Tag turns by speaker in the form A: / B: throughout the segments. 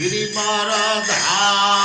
A: गिरिवरधारी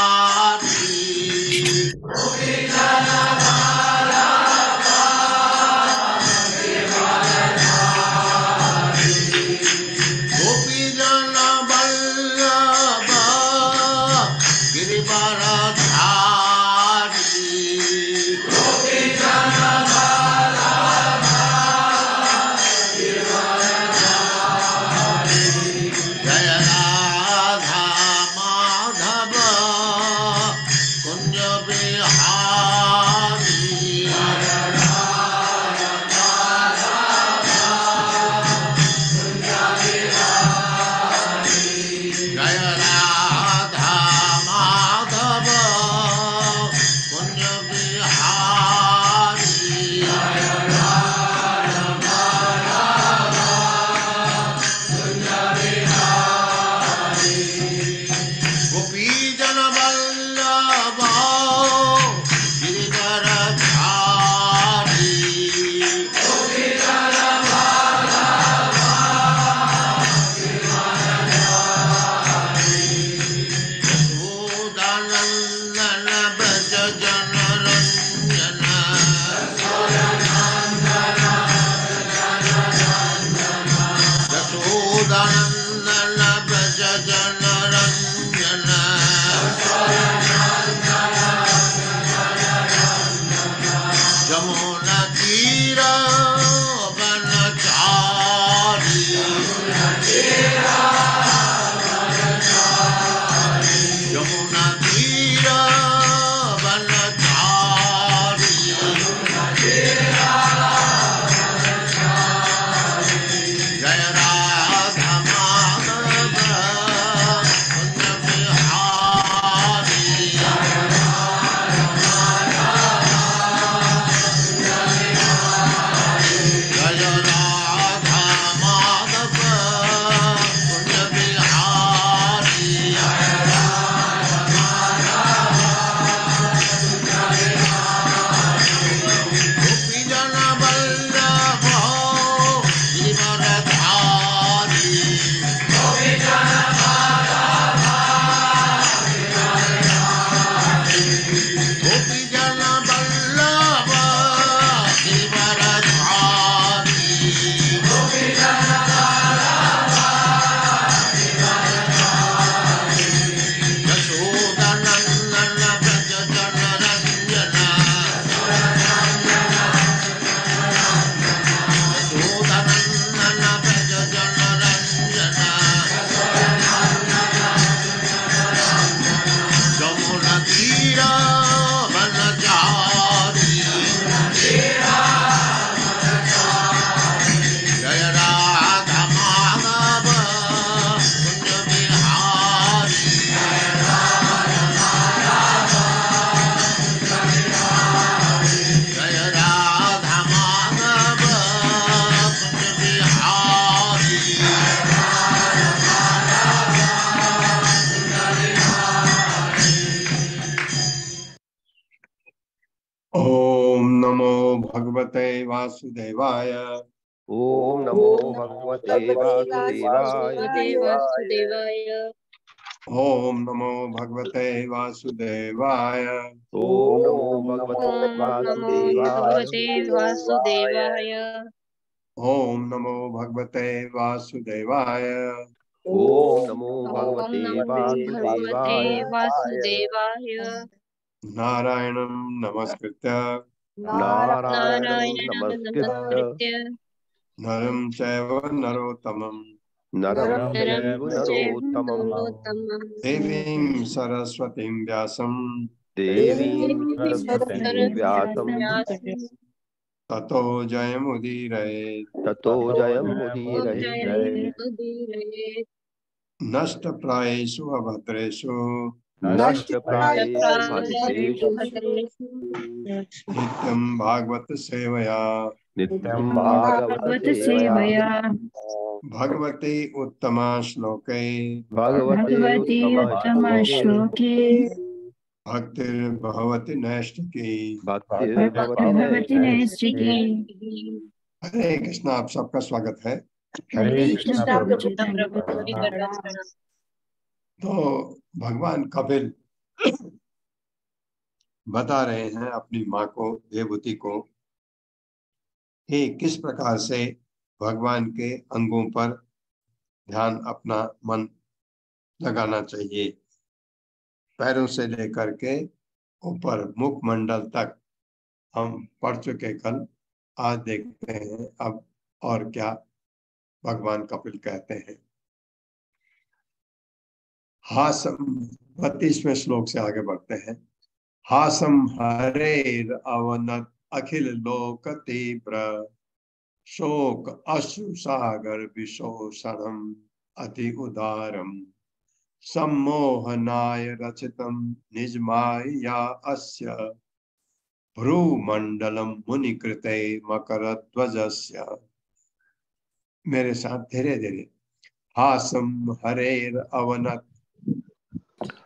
B: वासुदेवाय।
C: ओम नमो भगवते वासुदेवाय।
B: ॐ नमो भगवते वासुदेवाय।
C: ओम नमो भगवते वासुदेवाय।
B: ॐ नमो भगवते वासुदेवाय।
C: ओम नमो भगवते वासुदेवाय।
B: नारायणं नमस्कृत्य।
C: नमस्कृत्य
B: नरं चैव नरोत्तमं
C: नरोत्तमं
B: देवीं सरस्वतीं व्यासं
C: देवीं व्यासं
B: ततो जयमुदीरये
C: ततो
B: नष्टप्रायेषु अभद्रेषु। नित्यं भागवत सेवया।
C: नित्यं
D: भागवत सेवया।
B: भगवते उत्तमा श्लोके।
C: भगवते
B: भक्तिर्भवति नैष्टिकी
D: भक्तिर्भवति नैष्टिकी
B: हरे कृष्ण आप सबका स्वागत है।
C: हरे
D: कृष्ण
B: तो भगवान कपिल बता रहे हैं अपनी माँ को देवभूति को, कि किस प्रकार से भगवान के अंगों पर ध्यान अपना मन लगाना चाहिए? पैरों से लेकर के ऊपर मुखमंडल तक हम पढ़ चुके कल, आज देखते हैं अब और क्या भगवान कपिल कहते हैं। हासम, बत्तीसवें श्लोक से आगे बढ़ते हैं। हासम हरेर अवनत, अखिल लोक तीव्र, शोक अश्रु सागर विशोषणम, अति उदारम। सम्मोहनाय रचितम, निजमाया अस्य भ्रूमंडलम मुनिकृते मकर मेरे साथ धीरे धीरे हासम हरेर अवनत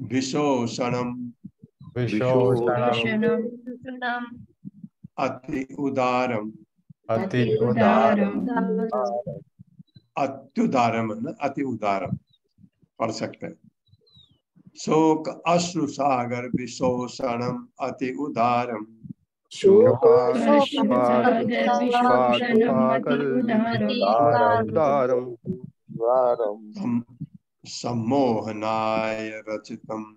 B: विशोषणम अति उदारम। अत्युदारम है ना अति उदारम। पढ़ सकते हैं शोक अश्रु सागर विशोषणम अति उदारम। सम- सम्मोहनाय रचितम।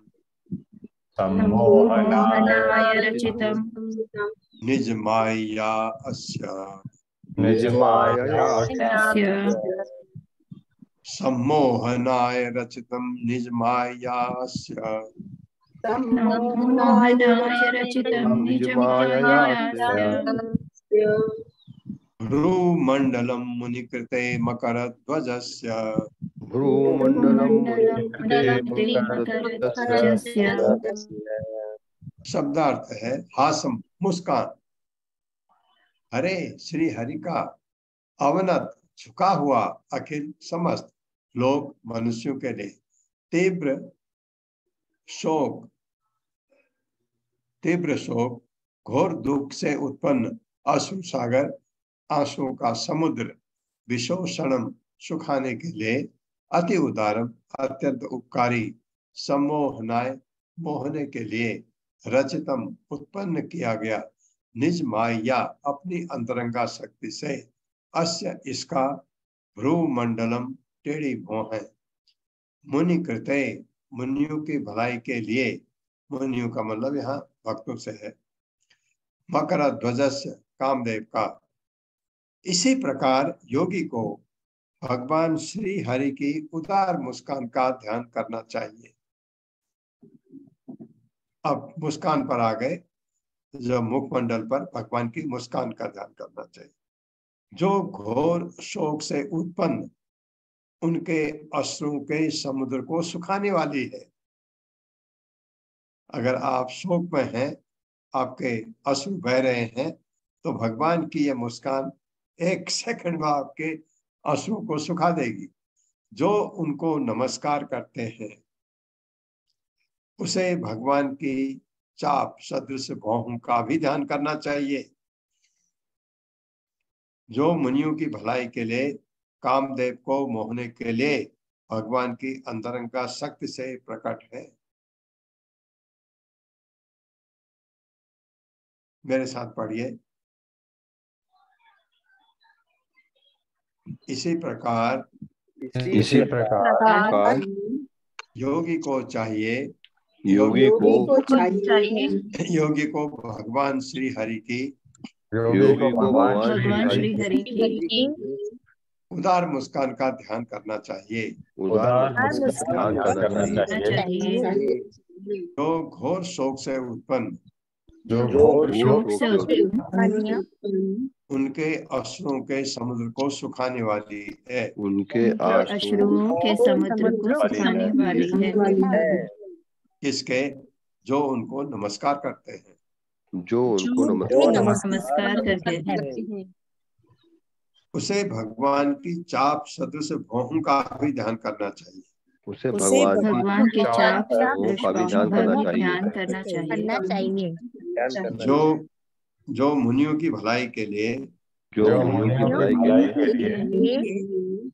D: रचितम्।
B: निज माया अस्य। सम्मोहनाय रचितम। निज माया अस्य
D: मोहनाय रचितं निजमायास्य
B: भ्रूमण्डलं मुनिकृते मकरध्वजस्य। शब्दार्थ है हासम मुस्कान। हरे श्री हरि का अवनत झुका हुआ अखिल समस्त लोग मनुष्यों के लिए। तीव्र शोक तीव्र शोक घोर दुख से उत्पन्न अश्रु सागर आंसुओं का समुद्र विशोषणम सुखाने के लिए अति उदारम अत्यंत उपकारी सम्मोहनाय मोहने के लिए रचितम उत्पन्न किया गया निज माया अपनी अंतरंगा शक्ति से अस्य इसका भ्रूमंडलम टेढ़ी भों है। मुनि कृते, मुनियों की भलाई के लिए, मुनियों का मतलब यहाँ भक्तों से है। मकर ध्वजस्य कामदेव का, इसी प्रकार योगी को भगवान श्री हरि की उदार मुस्कान का ध्यान करना चाहिए। अब मुस्कान पर आ गए, जो मुखमंडल पर भगवान की मुस्कान का ध्यान करना चाहिए। जो घोर शोक से उत्पन्न उनके अश्रु के समुद्र को सुखाने वाली है, अगर आप शोक में हैं, आपके अश्रु बह रहे हैं तो भगवान की यह मुस्कान एक सेकंड में आपके अश्रु को सुखा देगी। जो उनको नमस्कार करते हैं, उसे भगवान की चाप सदृश भौहों का भी ध्यान करना चाहिए। जो मुनियों की भलाई के लिए, कामदेव को मोहने के लिए भगवान की अंतरंगा शक्ति से प्रकट है। मेरे साथ पढ़िए। इसी प्रकार
C: इसी प्रकार
B: योगी को चाहिए
C: योगी को चाहिए।
B: योगी को भगवान श्री हरि की।
C: योगी को भगवान श्री हरि
D: की।
B: उदार मुस्कान का ध्यान करना चाहिए।
C: उदार मुस्कान का करना चाहिए
D: चाहिए।
B: जो घोर शोक से उत्पन्न।
C: जो घोर शोक से
D: उत्पन्न।
B: उनके अश्रुओं के समुद्र को सुखाने वाली है।
C: उनके
D: अश्रुओं के समुद्र को सुखाने वाली है।
B: किसके जो उनको नमस्कार करते हैं।
C: जो उनको नमस्कार
D: नमस्कार करते हैं।
B: उसे भगवान की चाप सदृश भौहों का भी ध्यान करना चाहिए।
C: उसे
E: उसे
C: भगवान की
D: के चाप
C: का भी ध्यान करना चाहिए।
D: ध्यान करना चाहिए।
E: करना चाहिए।
B: जो जो मुनियों की भलाई के लिए
C: जो मुनियों की भलाई के लिए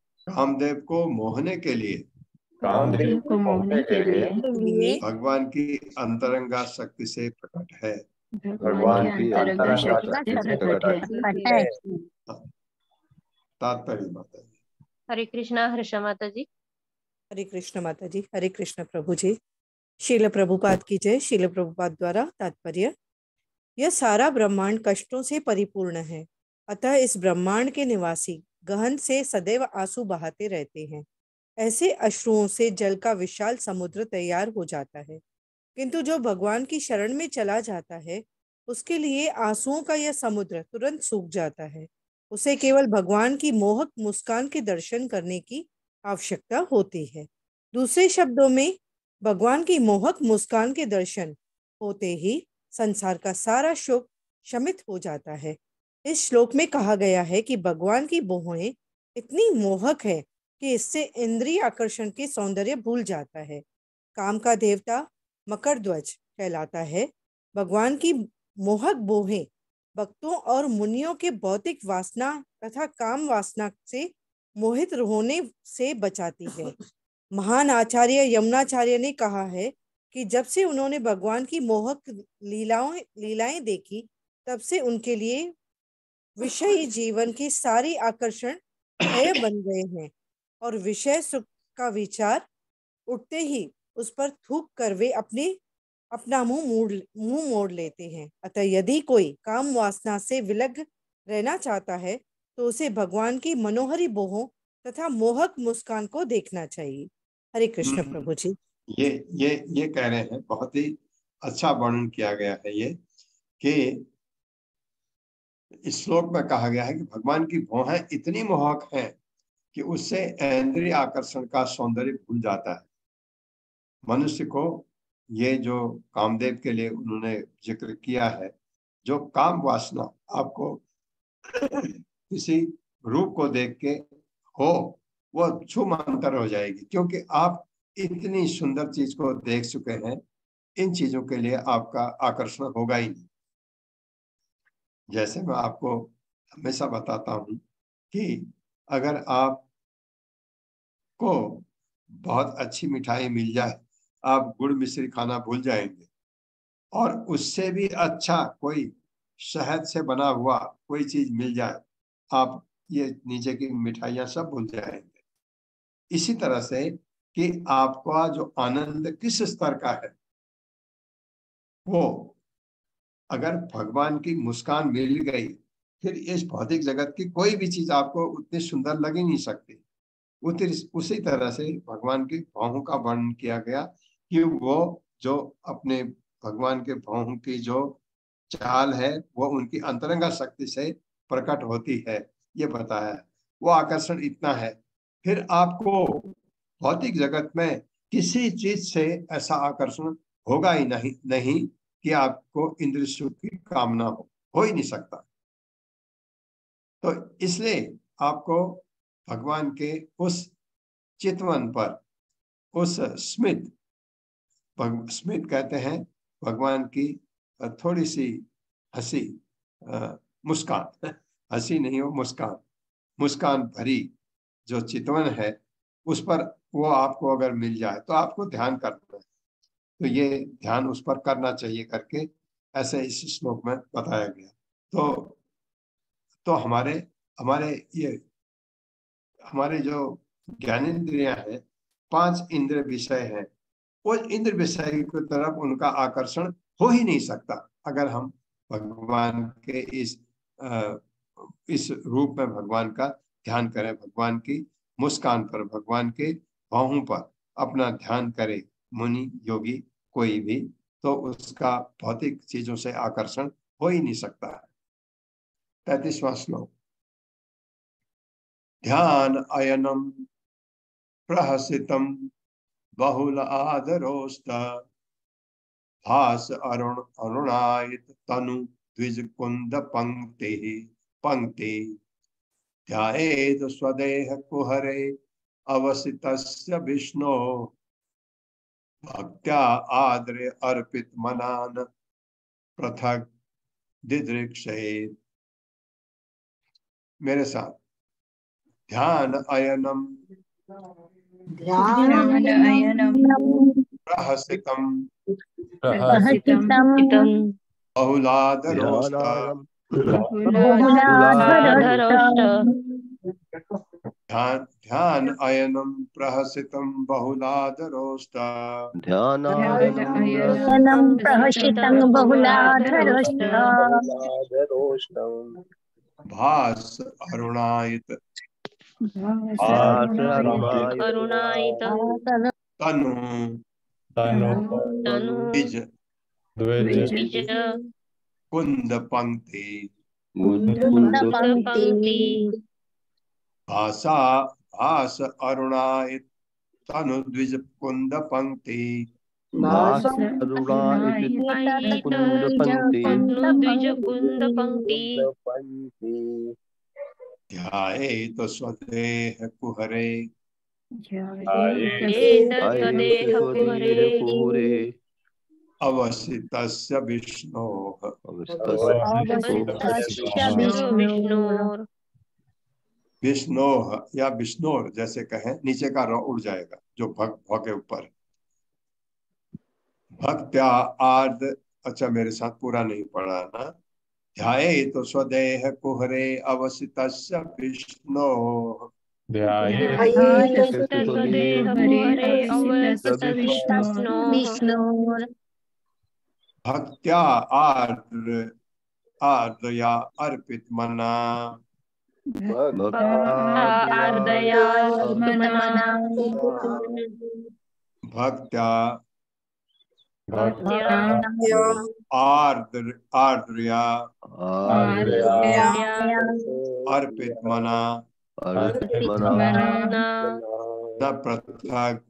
B: कामदेव को मोहने के लिए
D: कामदेव को मोहने के लिए
B: भगवान की अंतरंगा शक्ति से प्रकट है।
D: भगवान की अंतरंग शक्ति से प्रकट है।
E: है।
B: तात्पर्य माता जी।
F: हरे कृष्णा हर्षा माता जी।
G: हरे कृष्ण माता जी हरे कृष्ण प्रभु जी। शील प्रभुपाद की जय शील प्रभुपाद द्वारा तात्पर्य। यह सारा ब्रह्मांड कष्टों से परिपूर्ण है। अतः इस ब्रह्मांड के निवासी गहन से सदैव आँसू बहाते रहते हैं। ऐसे अश्रुओं से जल का विशाल समुद्र तैयार हो जाता है। किंतु जो भगवान की शरण में चला जाता है, उसके लिए आंसुओं का यह समुद्र तुरंत सूख जाता है। उसे केवल भगवान की मोहक मुस्कान के दर्शन करने की आवश्यकता होती है। दूसरे शब्दों में, भगवान की मोहक मुस्कान के दर्शन होते ही संसार का सारा शोक शमित हो जाता है। इस श्लोक में कहा गया है कि भगवान की बोहें इतनी मोहक है कि इससे इंद्रिय आकर्षण के सौंदर्य भूल जाता है। काम का देवता मकर ध्वज कहलाता है। भगवान की मोहक बोहें भक्तों और मुनियों के भौतिक वासना तथा काम वासना से मोहित होने से बचाती है। महान आचार्य यमुनाचार्य ने कहा है कि जब से उन्होंने भगवान की मोहक लीलाओं लीलाएँ देखी तब से उनके लिए विषय जीवन के सारे आकर्षण भय बन गए हैं। और विषय सुख का विचार उठते ही उस पर थूक कर वे अपने अपना मुँह मोड़ मुँह मोड़ लेते हैं। अतः यदि कोई काम वासना से विलग रहना चाहता है तो उसे भगवान की मनोहरी बोहों तथा मोहक मुस्कान को देखना चाहिए। हरे कृष्ण
B: हम्म।
G: प्रभु जी।
B: ये ये ये कह रहे हैं, बहुत ही अच्छा वर्णन किया गया है ये, कि इस श्लोक में कहा गया है कि भगवान की भौहें इतनी मोहक हैं कि उससे इंद्रिय आकर्षण का सौंदर्य भूल जाता है। मनुष्य को ये जो कामदेव के लिए उन्होंने ज़िक्र किया है, जो काम वासना आपको किसी रूप को देख के हो, वो छुम अंतर हो जाएगी, क्योंकि आप इतनी सुंदर चीज़ को देख चुके हैं, इन चीज़ों के लिए आपका आकर्षण होगा ही नहीं। जैसे मैं आपको हमेशा बताता हूँ कि अगर आप को बहुत अच्छी मिठाई मिल जाए, आप गुड़ मिश्री खाना भूल जाएँगे, और उससे भी अच्छा कोई शहद से बना हुआ कोई चीज़ मिल जाए, आप ये नीचे की मिठाइयाँ सब भूल जाएँगे। इसी तरह से कि आपका जो आनंद किस स्तर का है? वो अगर भगवान की मुस्कान मिल गई, फिर इस भौतिक जगत की कोई भी चीज़ आपको उतनी सुंदर लग ही नहीं सकती। उसी उसी तरह से भगवान की भावों का वर्णन किया गया कि वो जो अपने भगवान के भावों की जो चाल है, वो उनकी अंतरंगा शक्ति से प्रकट होती है। ये बताया, वो आकर्षण इतना है। फिर आपको भौतिक जगत में किसी चीज़ से ऐसा आकर्षण होगा ही नहीं नहीं कि आपको इंद्र सुख की कामना हो हो ही नहीं सकता। तो इसलिए आपको भगवान के उस चितवन पर, उस स्मित स्मित कहते हैं, भगवान की थोड़ी सी हँसी मुस्कान। हँसी नहीं हो, मुस्कान। मुस्कान भरी जो चितवन है उस पर वो आपको अगर मिल जाए तो आपको ध्यान करना है। तो ये ध्यान उस पर करना चाहिए करके ऐसे इस श्लोक में बताया गया। तो तो हमारे हमारे ये, हमारे जो ज्ञानेन्द्रियाँ है, पाँच इंद्र विषय हैं। वो इंद्र विषय की तरफ़ उनका आकर्षण हो ही नहीं सकता। अगर हम भगवान के इस इस रूप में भगवान का ध्यान करें, भगवान की मुस्कान पर भगवान के बाहों पर अपना ध्यान करे। मुनि, योगी, कोई भी तो उसका भौतिक चीज़ों से आकर्षण हो ही नहीं सकता। है पैतीसवा श्लोक। ध्यान अयनम प्रहसितम बहुल आदरोस्त। भास अरुण अरुणायत तनु द्विज कुंद पंक्ति पंक्ति। ध्यायेद स्वदेह कुहरे अवसितस्य विष्णो। भक्त्या आद्रे अर्पित मनान पृथक दिदृक्षेत मेरे साथ ध्यान अयनम। प्रहसितम
D: प्रहसितं
B: बहुलादरोष्टा ध्यान ध्यान अयनम प्रहसितम बहुलादरोष्टा
D: ध्यानं प्रहसितं बहुलाधरष्ट
B: भास अरुणायत।
F: करुणायित
B: तनु।
E: तनु।
B: द्विज।
E: द्विज।
B: कुंद पंक्ति
F: पंक्ति
B: भाषा भास अरुणायत तनु द्विज कुंद पंक्ति
F: द्विज कुंद पंक्ति
B: ध्याये तो स्वदेह कुहरे अवसितस्य विष्णो। विष्णो। या विष्णोर जैसे कहें नीचे का र उड़ जाएगा जो भग भ के ऊपर। भक्त्या आर्द अच्छा मेरे साथ पूरा नहीं पढ़ा ना। ध्याये तो स्वदेह कुहरे अवसितस्य विष्णो।
E: ध्याये
F: तदेह कुहरे अवस्थित विष्णोः
D: विष्णोर्
B: भक्त्या आर्द्र आर्द्र या अर्पित मना
F: आर्दया
B: भक्त्या आर्द्र आर्द्रया अर्पित मना न पृथक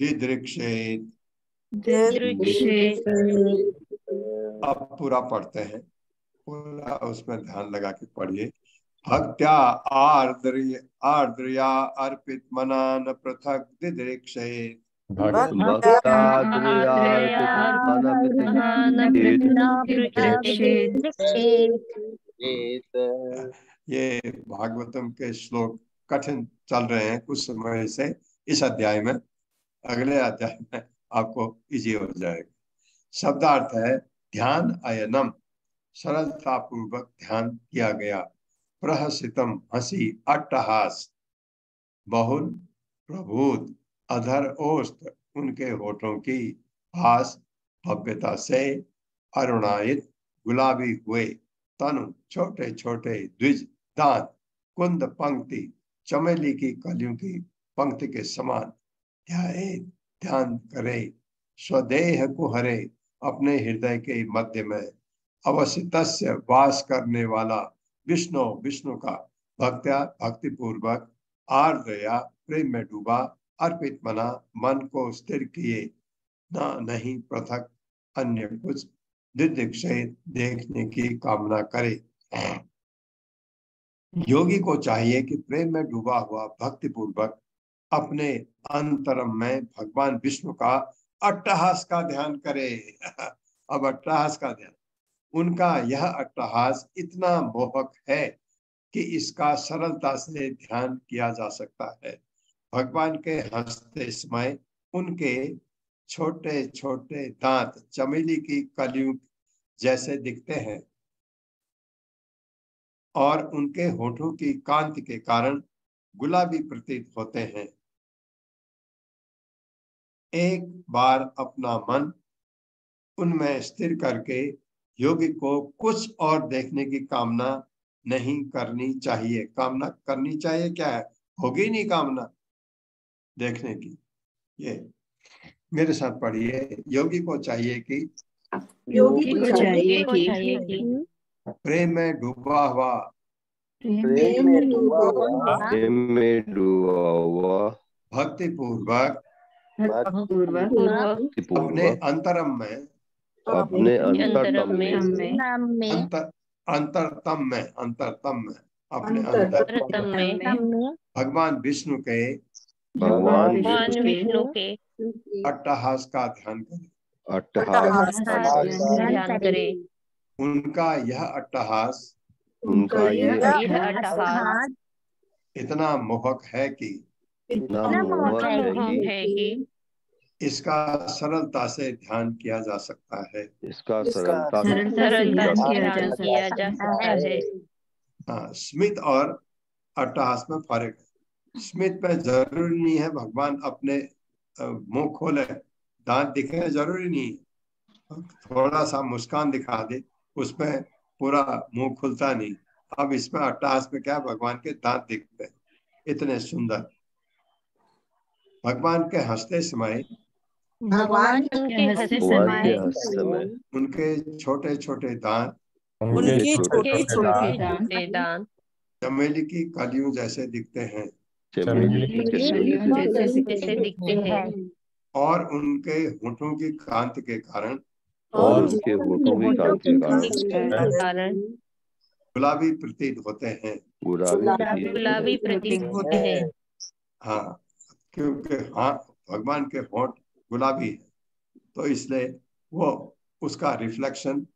F: पृथक
B: अब पूरा पढ़ते हैं। पूरा उसमें ध्यान लगा के पढ़िए। भक्त्या आर्द्र आर्द्रया अर्पित मना न पृथक दिदृक्षेत ये भागवतम के श्लोक कठिन चल रहे हैं कुछ समय से इस अध्याय में। अगले अध्याय में आपको इजी हो जाएगा। शब्दार्थ है, ध्यान अयनम। सरलता पूर्वक ध्यान किया गया। प्रहसितम हँसी अट्टहास। बहुल प्रभुत अधर ओस्त उनके होठों की भास भव्यता से अरुणायित गुलाबी हुए। तनु छोटे छोटे द्विज, दांत, कुंद पंक्ति, चमेली की कलियों की पंक्ति के समान। ध्याए ध्यान करे, स्वदेह को हरे अपने हृदय के मध्य में। अवसित वास करने वाला विष्णु विष्णु का भक्त्या भक्ति पूर्वक आर्द्रया प्रेम में डूबा, अर्पित मना, मन को स्थिर किए, न नहीं पृथक अन्य कुछ दिदृक्षे देखने की कामना करे। योगी को चाहिए कि प्रेम में डूबा हुआ भक्ति पूर्वक अपने अंतरम में भगवान विष्णु का अट्टहास का ध्यान करे। अब अट्टहास का ध्यान। उनका यह अट्टहास इतना मोहक है कि इसका सरलता से ध्यान किया जा सकता है। भगवान के हँसते समय उनके छोटे छोटे दांत चमेली की कलियों जैसे दिखते हैं और उनके होठों की कांति के कारण गुलाबी प्रतीत होते हैं। एक बार अपना मन उनमें स्थिर करके योगी को कुछ और देखने की कामना नहीं करनी चाहिए। कामना करनी चाहिए क्या है? होगी नहीं कामना देखने की। ये मेरे साथ पढ़िए। योगी को चाहिए कि
D: योगी को चाहिए
F: कि
B: प्रेम में डूबा हुआ।
D: प्रेम में डूबा हुआ।
C: में डूबा हुआ।
B: भक्ति पूर्वक अपने अंतरम में
C: अपने अंतरतम में।
B: अंतरतम में अंतरतम में अपने
H: अंतर-
B: अंतर
F: में।
B: भगवान विष्णु के
C: भगवान विष्णु
F: के
B: अट्टहास का ध्यान करें।
C: अट्टहास
F: ध्यान करे।
B: उनका यह अट्टहास
C: उनका
F: यह अट्टहास।
B: इतना मोहक है कि इसका सरलता से ध्यान किया जा सकता है।
C: इसका सरलता से
D: किया जा
F: ध्यान किया जा सकता है।
B: हाँ स्मित और अट्टहास में फ़र्क है स्मित में ज़रूरी नहीं है भगवान अपने मुँह खोले दांत दिखे ज़रूरी नहीं। है थोड़ा सा मुस्कान दिखा दे उसमें पूरा मुँह खुलता नहीं। अब इसमें अट्टहास में क्या है, भगवान के दांत दिखते हैं। इतने सुंदर। भगवान के हँसते समय
H: भगवान
F: उनके हँसते समय
B: उनके छोटे छोटे दांत
G: उनके छोटे छोटे दांत।
B: चमेली की कलियों जैसे दिखते हैं।
C: चमेली की जैसे
F: जैसे दिखते हैं।
B: और उनके होठों की कांति के कारण
C: और उनके होठों की कांति के कारण
B: गुलाबी प्रतीत होते हैं।
C: गुलाबी
F: गुलाबी प्रतीक होते हैं।
B: हाँ। क्योंकि हाँ भगवान के होठ गुलाबी है। तो इसलिए वो उसका रिफ्लेक्शन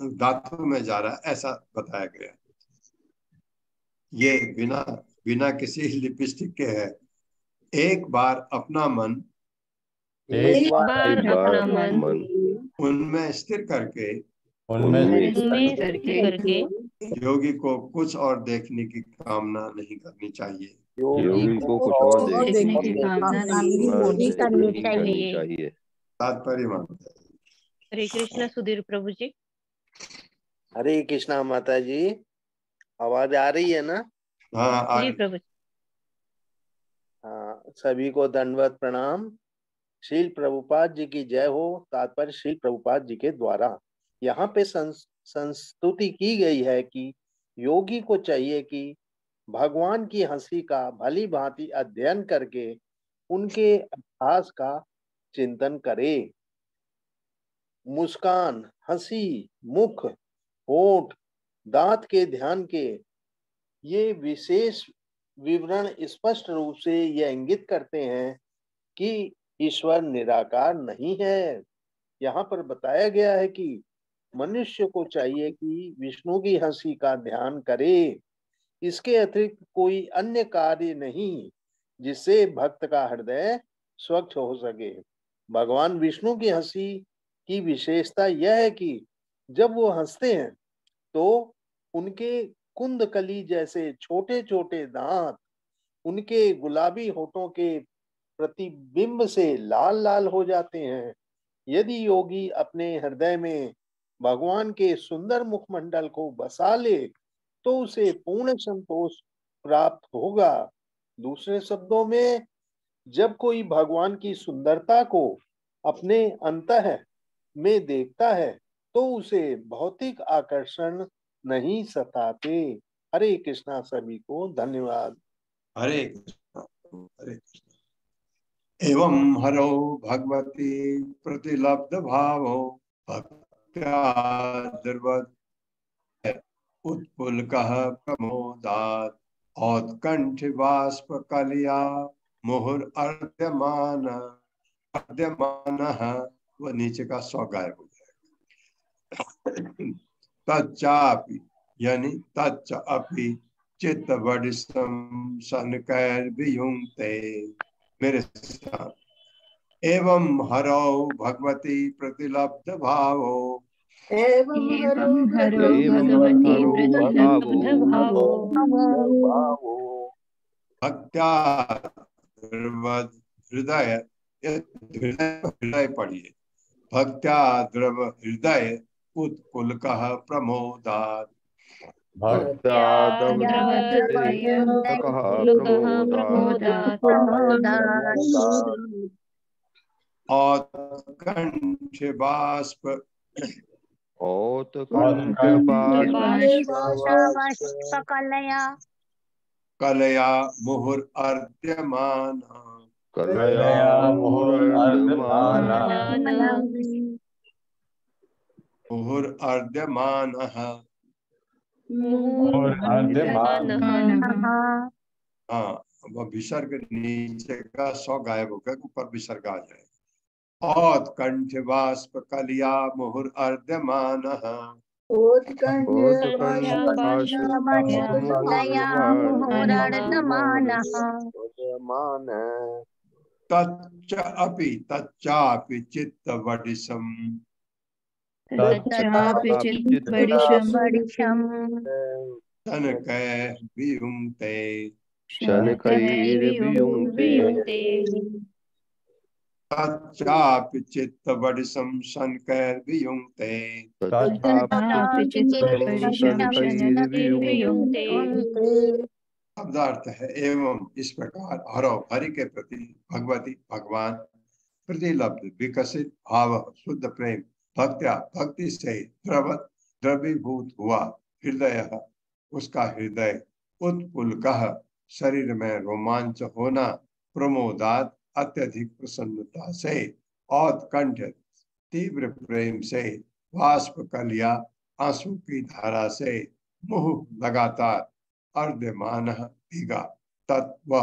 B: धातु में जा रहा है ऐसा बताया गया ये बिना बिना किसी लिपस्टिक के है। एक बार अपना मन
E: एक
F: बार
C: एक बार
F: अपना मन
C: मन
B: उनमें स्थिर करके
E: उनमें
F: करके
B: योगी को कुछ और देखने की कामना नहीं करनी चाहिए।
C: योगी को कुछ और देखने
G: देखने
C: की
G: की
D: कामना
C: कामना
D: नहीं
C: करनी
D: करनी चाहिए।
C: चाहिए।
B: तात्पर्य मानते हैं
F: हरे कृष्ण सुधीर प्रभु जी।
I: हरे कृष्णा माता जी आवाज़ आ रही है ना?
B: हाँ
F: जी प्रभु
I: हाँ सभी को दंडवत प्रणाम। श्री प्रभुपाद जी की जय हो तात्पर्य श्री प्रभुपाद जी के द्वारा। यहाँ पे संस- संस्तुति की गई है कि योगी को चाहिए कि भगवान की हँसी का, भली भांति अध्ययन करके उनके अभ्यास का चिंतन करे। मुस्कान, हँसी, मुख, होठ, दांत के ध्यान के, ये विशेष विवरण स्पष्ट रूप से यह इंगित करते हैं कि ईश्वर निराकार नहीं है। यहाँ पर बताया गया है कि मनुष्य को चाहिए कि विष्णु की हँसी का ध्यान करे। इसके अतिरिक्त कोई अन्य कार्य नहीं जिससे भक्त का हृदय स्वच्छ हो सके। भगवान विष्णु की हँसी की विशेषता यह है कि जब वो हँसते हैं तो उनके कुंदकली जैसे छोटे छोटे दांत, उनके गुलाबी होठों के प्रतिबिंब से लाल लाल हो जाते हैं। यदि योगी अपने हृदय में भगवान के सुंदर मुखमंडल को बसा ले तो उसे पूर्ण संतोष प्राप्त होगा। दूसरे शब्दों में, जब कोई भगवान की सुंदरता को अपने अंतः में देखता है तो उसे भौतिक आकर्षण नहीं सताते। हरे कृष्णा, सभी को धन्यवाद।
B: हरे कृष्ण, हरे एवं हरो भगवती प्रतिलब्ध भावो भक्त्याद्रवत् उत्पुलक प्रमोदात औत्कंठ बाष्प कलिया मुहुर अर्ध्यमान अर्ध्यमान वो नीचे का सौ गायब हो जाएगा। तच्चापि यानी तच्च अपि चित्त वडिसम सनकैर वियुंक्ते मेरे साथ। एवं हरौ भगवती प्रतिलब्ध भावो
H: एवं हरो
B: भक्त्या हृदय हृदय पढ़िए भक्त्या द्रव हृदय उत्पुलक प्रमोदात। औत्कंठ बाष्प
D: कलया
B: कलया मुहुर अर्ध्यमान
C: कन्हया मुहुर्दमानः
B: मुहुर्र्धमानः हाँ वह विसर्ग नीचे का सौ गायब हो होकर ऊपर विसर्ग आ जाए औत कंठ वाष्प कलिया मुहुर अर्धमान
I: मान
B: तच्च अपि तच्चापि चित्त वडिसम तनकै वियुङ्क्ते
C: शनकैर्वियुङ्क्ते।
B: तच्चापि चित्त वडिसम शनकैर्वियुङ्क्ते शब्दार्थ है एवं इस प्रकार हरो हरि के प्रति भगवती भगवान प्रतिलब्ध विकसित भाव शुद्ध प्रेम भक्त्या भक्ति से द्रव द्रवीभूत हुआ हृदय उसका हृदय उत्पुल शरीर में रोमांच होना प्रमोदात अत्यधिक प्रसन्नता से औत्कंठ तीव्र प्रेम से वाष्प कलिया, आँसू की धारा से मुह लगातार, अर्धमान भीगा। तत्व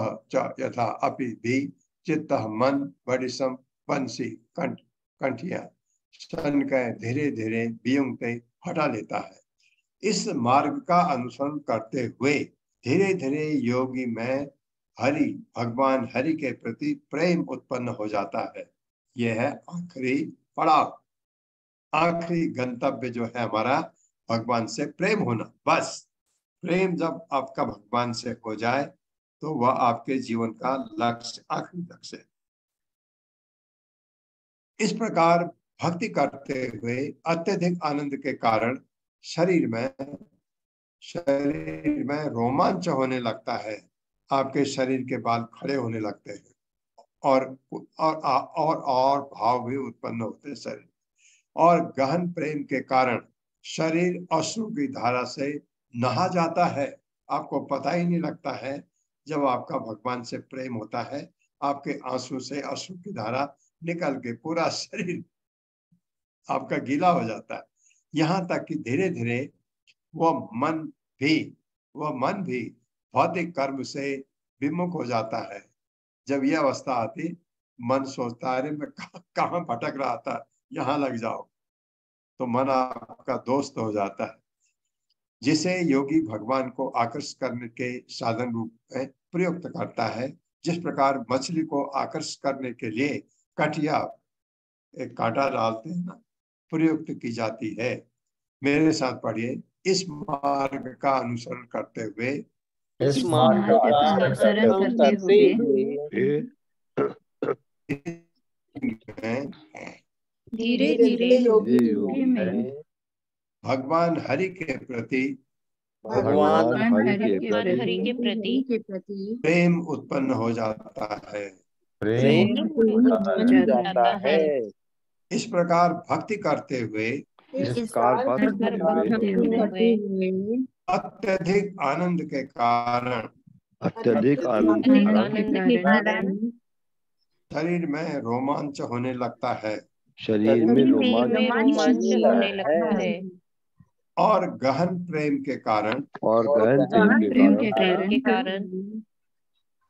B: यथा अपि भी चित्त मन बड़िसम पंसी कंठ, कंठिया सन के धीरे धीरे वियुंगते हटा लेता है। इस मार्ग का अनुसरण करते हुए धीरे धीरे योगी में हरि, भगवान हरि के प्रति प्रेम उत्पन्न हो जाता है। यह है आखिरी पड़ाव। आखिरी गंतव्य जो है हमारा, भगवान से प्रेम होना, बस। प्रेम जब आपका भगवान से हो जाए तो वह आपके जीवन का लक्ष्य, आखिरी लक्ष्य है। इस प्रकार भक्ति करते हुए अत्यधिक आनंद के कारण शरीर में शरीर में रोमांच होने लगता है। आपके शरीर के बाल खड़े होने लगते हैं और और और और भाव भी उत्पन्न होते हैं शरीर और गहन प्रेम के कारण शरीर अश्रु की धारा से नहा जाता है। आपको पता ही नहीं लगता है जब आपका भगवान से प्रेम होता है, आपके आँसू से अश्रु की धारा निकल के पूरा शरीर आपका गीला हो जाता है। यहाँ तक कि धीरे धीरे वह मन भी वह मन भी भौतिक कर्म से विमुख हो जाता है। जब यह अवस्था आती, मन सोचता है मैं कहाँ भटक रहा था? यहाँ लग जाओ। तो मन आपका दोस्त हो जाता है, जिसे योगी भगवान को आकर्षित करने के साधन रूप में प्रयुक्त करता है। जिस प्रकार मछली को आकर्षित करने के लिए कटिया, एक कांटा डालते हैं ना, प्रयुक्त की जाती है। मेरे साथ पढ़िए, इस मार्ग का अनुसरण करते हुए
E: इस
I: मार्ग का
D: अनुसरण करते हुए धीरे धीरे
B: भगवान हरि के प्रति
I: भगवान
C: हरि के
F: भगवान हरि के प्रति
D: के प्रति
B: प्रेम उत्पन्न हो जाता है।
E: प्रेम
I: उत्पन्न हो जाता है।
B: इस प्रकार भक्ति करते हुए
C: इस प्रकार भक्ति करते हुए
B: अत्यधिक आनंद के कारण।
C: अत्यधिक आनंद का
F: कारण।
B: शरीर में रोमांच होने लगता है।
C: शरीर में रोमांच
F: होने लगता है।
B: और गहन प्रेम के कारण।
C: और गहन प्रेम के कारण।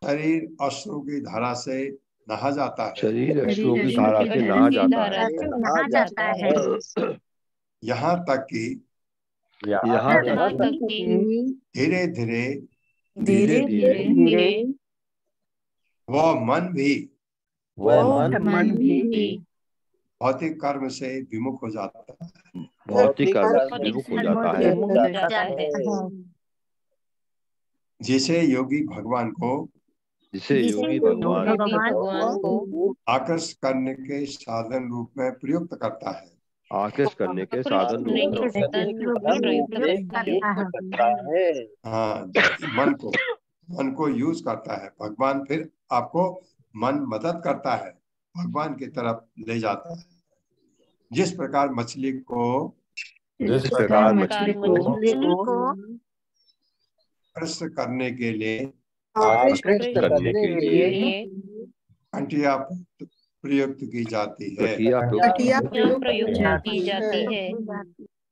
B: शरीर अश्रु की धारा से नहा जाता है।
C: शरीर अश्रु की धारा से नहा जाता है।
F: से
I: नहा
F: जाता है।
B: यहाँ तक कि
C: यहाँ तक
B: धीरे धीरे
G: धीरे
C: धीरे
B: वह मन भी
I: वह
G: वह
I: मन
D: मन भी।
B: भौतिक कर्म से विमुख हो जाता है।
C: भौतिक कर्म से विमुख हो जाता है
F: हो।
B: जिसे योगी भगवान को
C: जिसे योगी भगवान
F: योगी भगवान को
B: आकर्षित करने के साधन रूप में प्रयुक्त करता है।
C: आकृष्ट करने के साधन में
F: साधन है।
I: हाँ
B: मन को मन को यूज़ करता है। भगवान फिर आपको मन मदद करता है। भगवान की तरफ़ ले जाता है। जिस प्रकार मछली को
E: जिस
C: प्रकार
E: मछली
F: मछली को
B: आकर्षित करने के लिए
C: करने के लिए
F: लिए
B: कंटिया प्रयुक्त की जाती है।
F: प्रयुक्त की जाती है।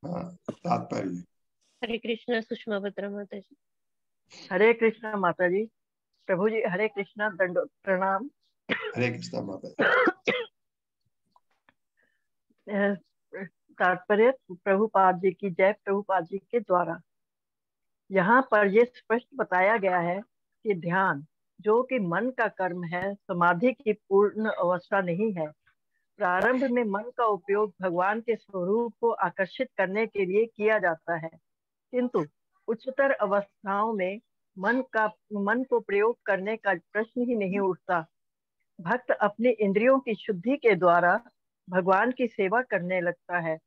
B: हाँ, तात्पर्य।
F: हरे कृष्ण सुषमा बत्रा माता जी।
J: हरे कृष्णा माता जी। प्रभु जी हरे कृष्णा दंड प्रणाम।
B: हरे कृष्ण माता
J: अ, तात्पर्य प्रभुपाद जी की जय प्रभुपाद जी के द्वारा। यहाँ पर यह स्पष्ट बताया गया है कि ध्यान जो कि मन का कर्म है, समाधि की पूर्ण अवस्था नहीं है। प्रारंभ में मन का उपयोग भगवान के स्वरूप को आकर्षित करने के लिए किया जाता है। किंतु उच्चतर अवस्थाओं में मन का, मन को प्रयोग करने का प्रश्न ही नहीं उठता। भक्त अपनी इंद्रियों की शुद्धि के द्वारा भगवान की सेवा करने लगता है।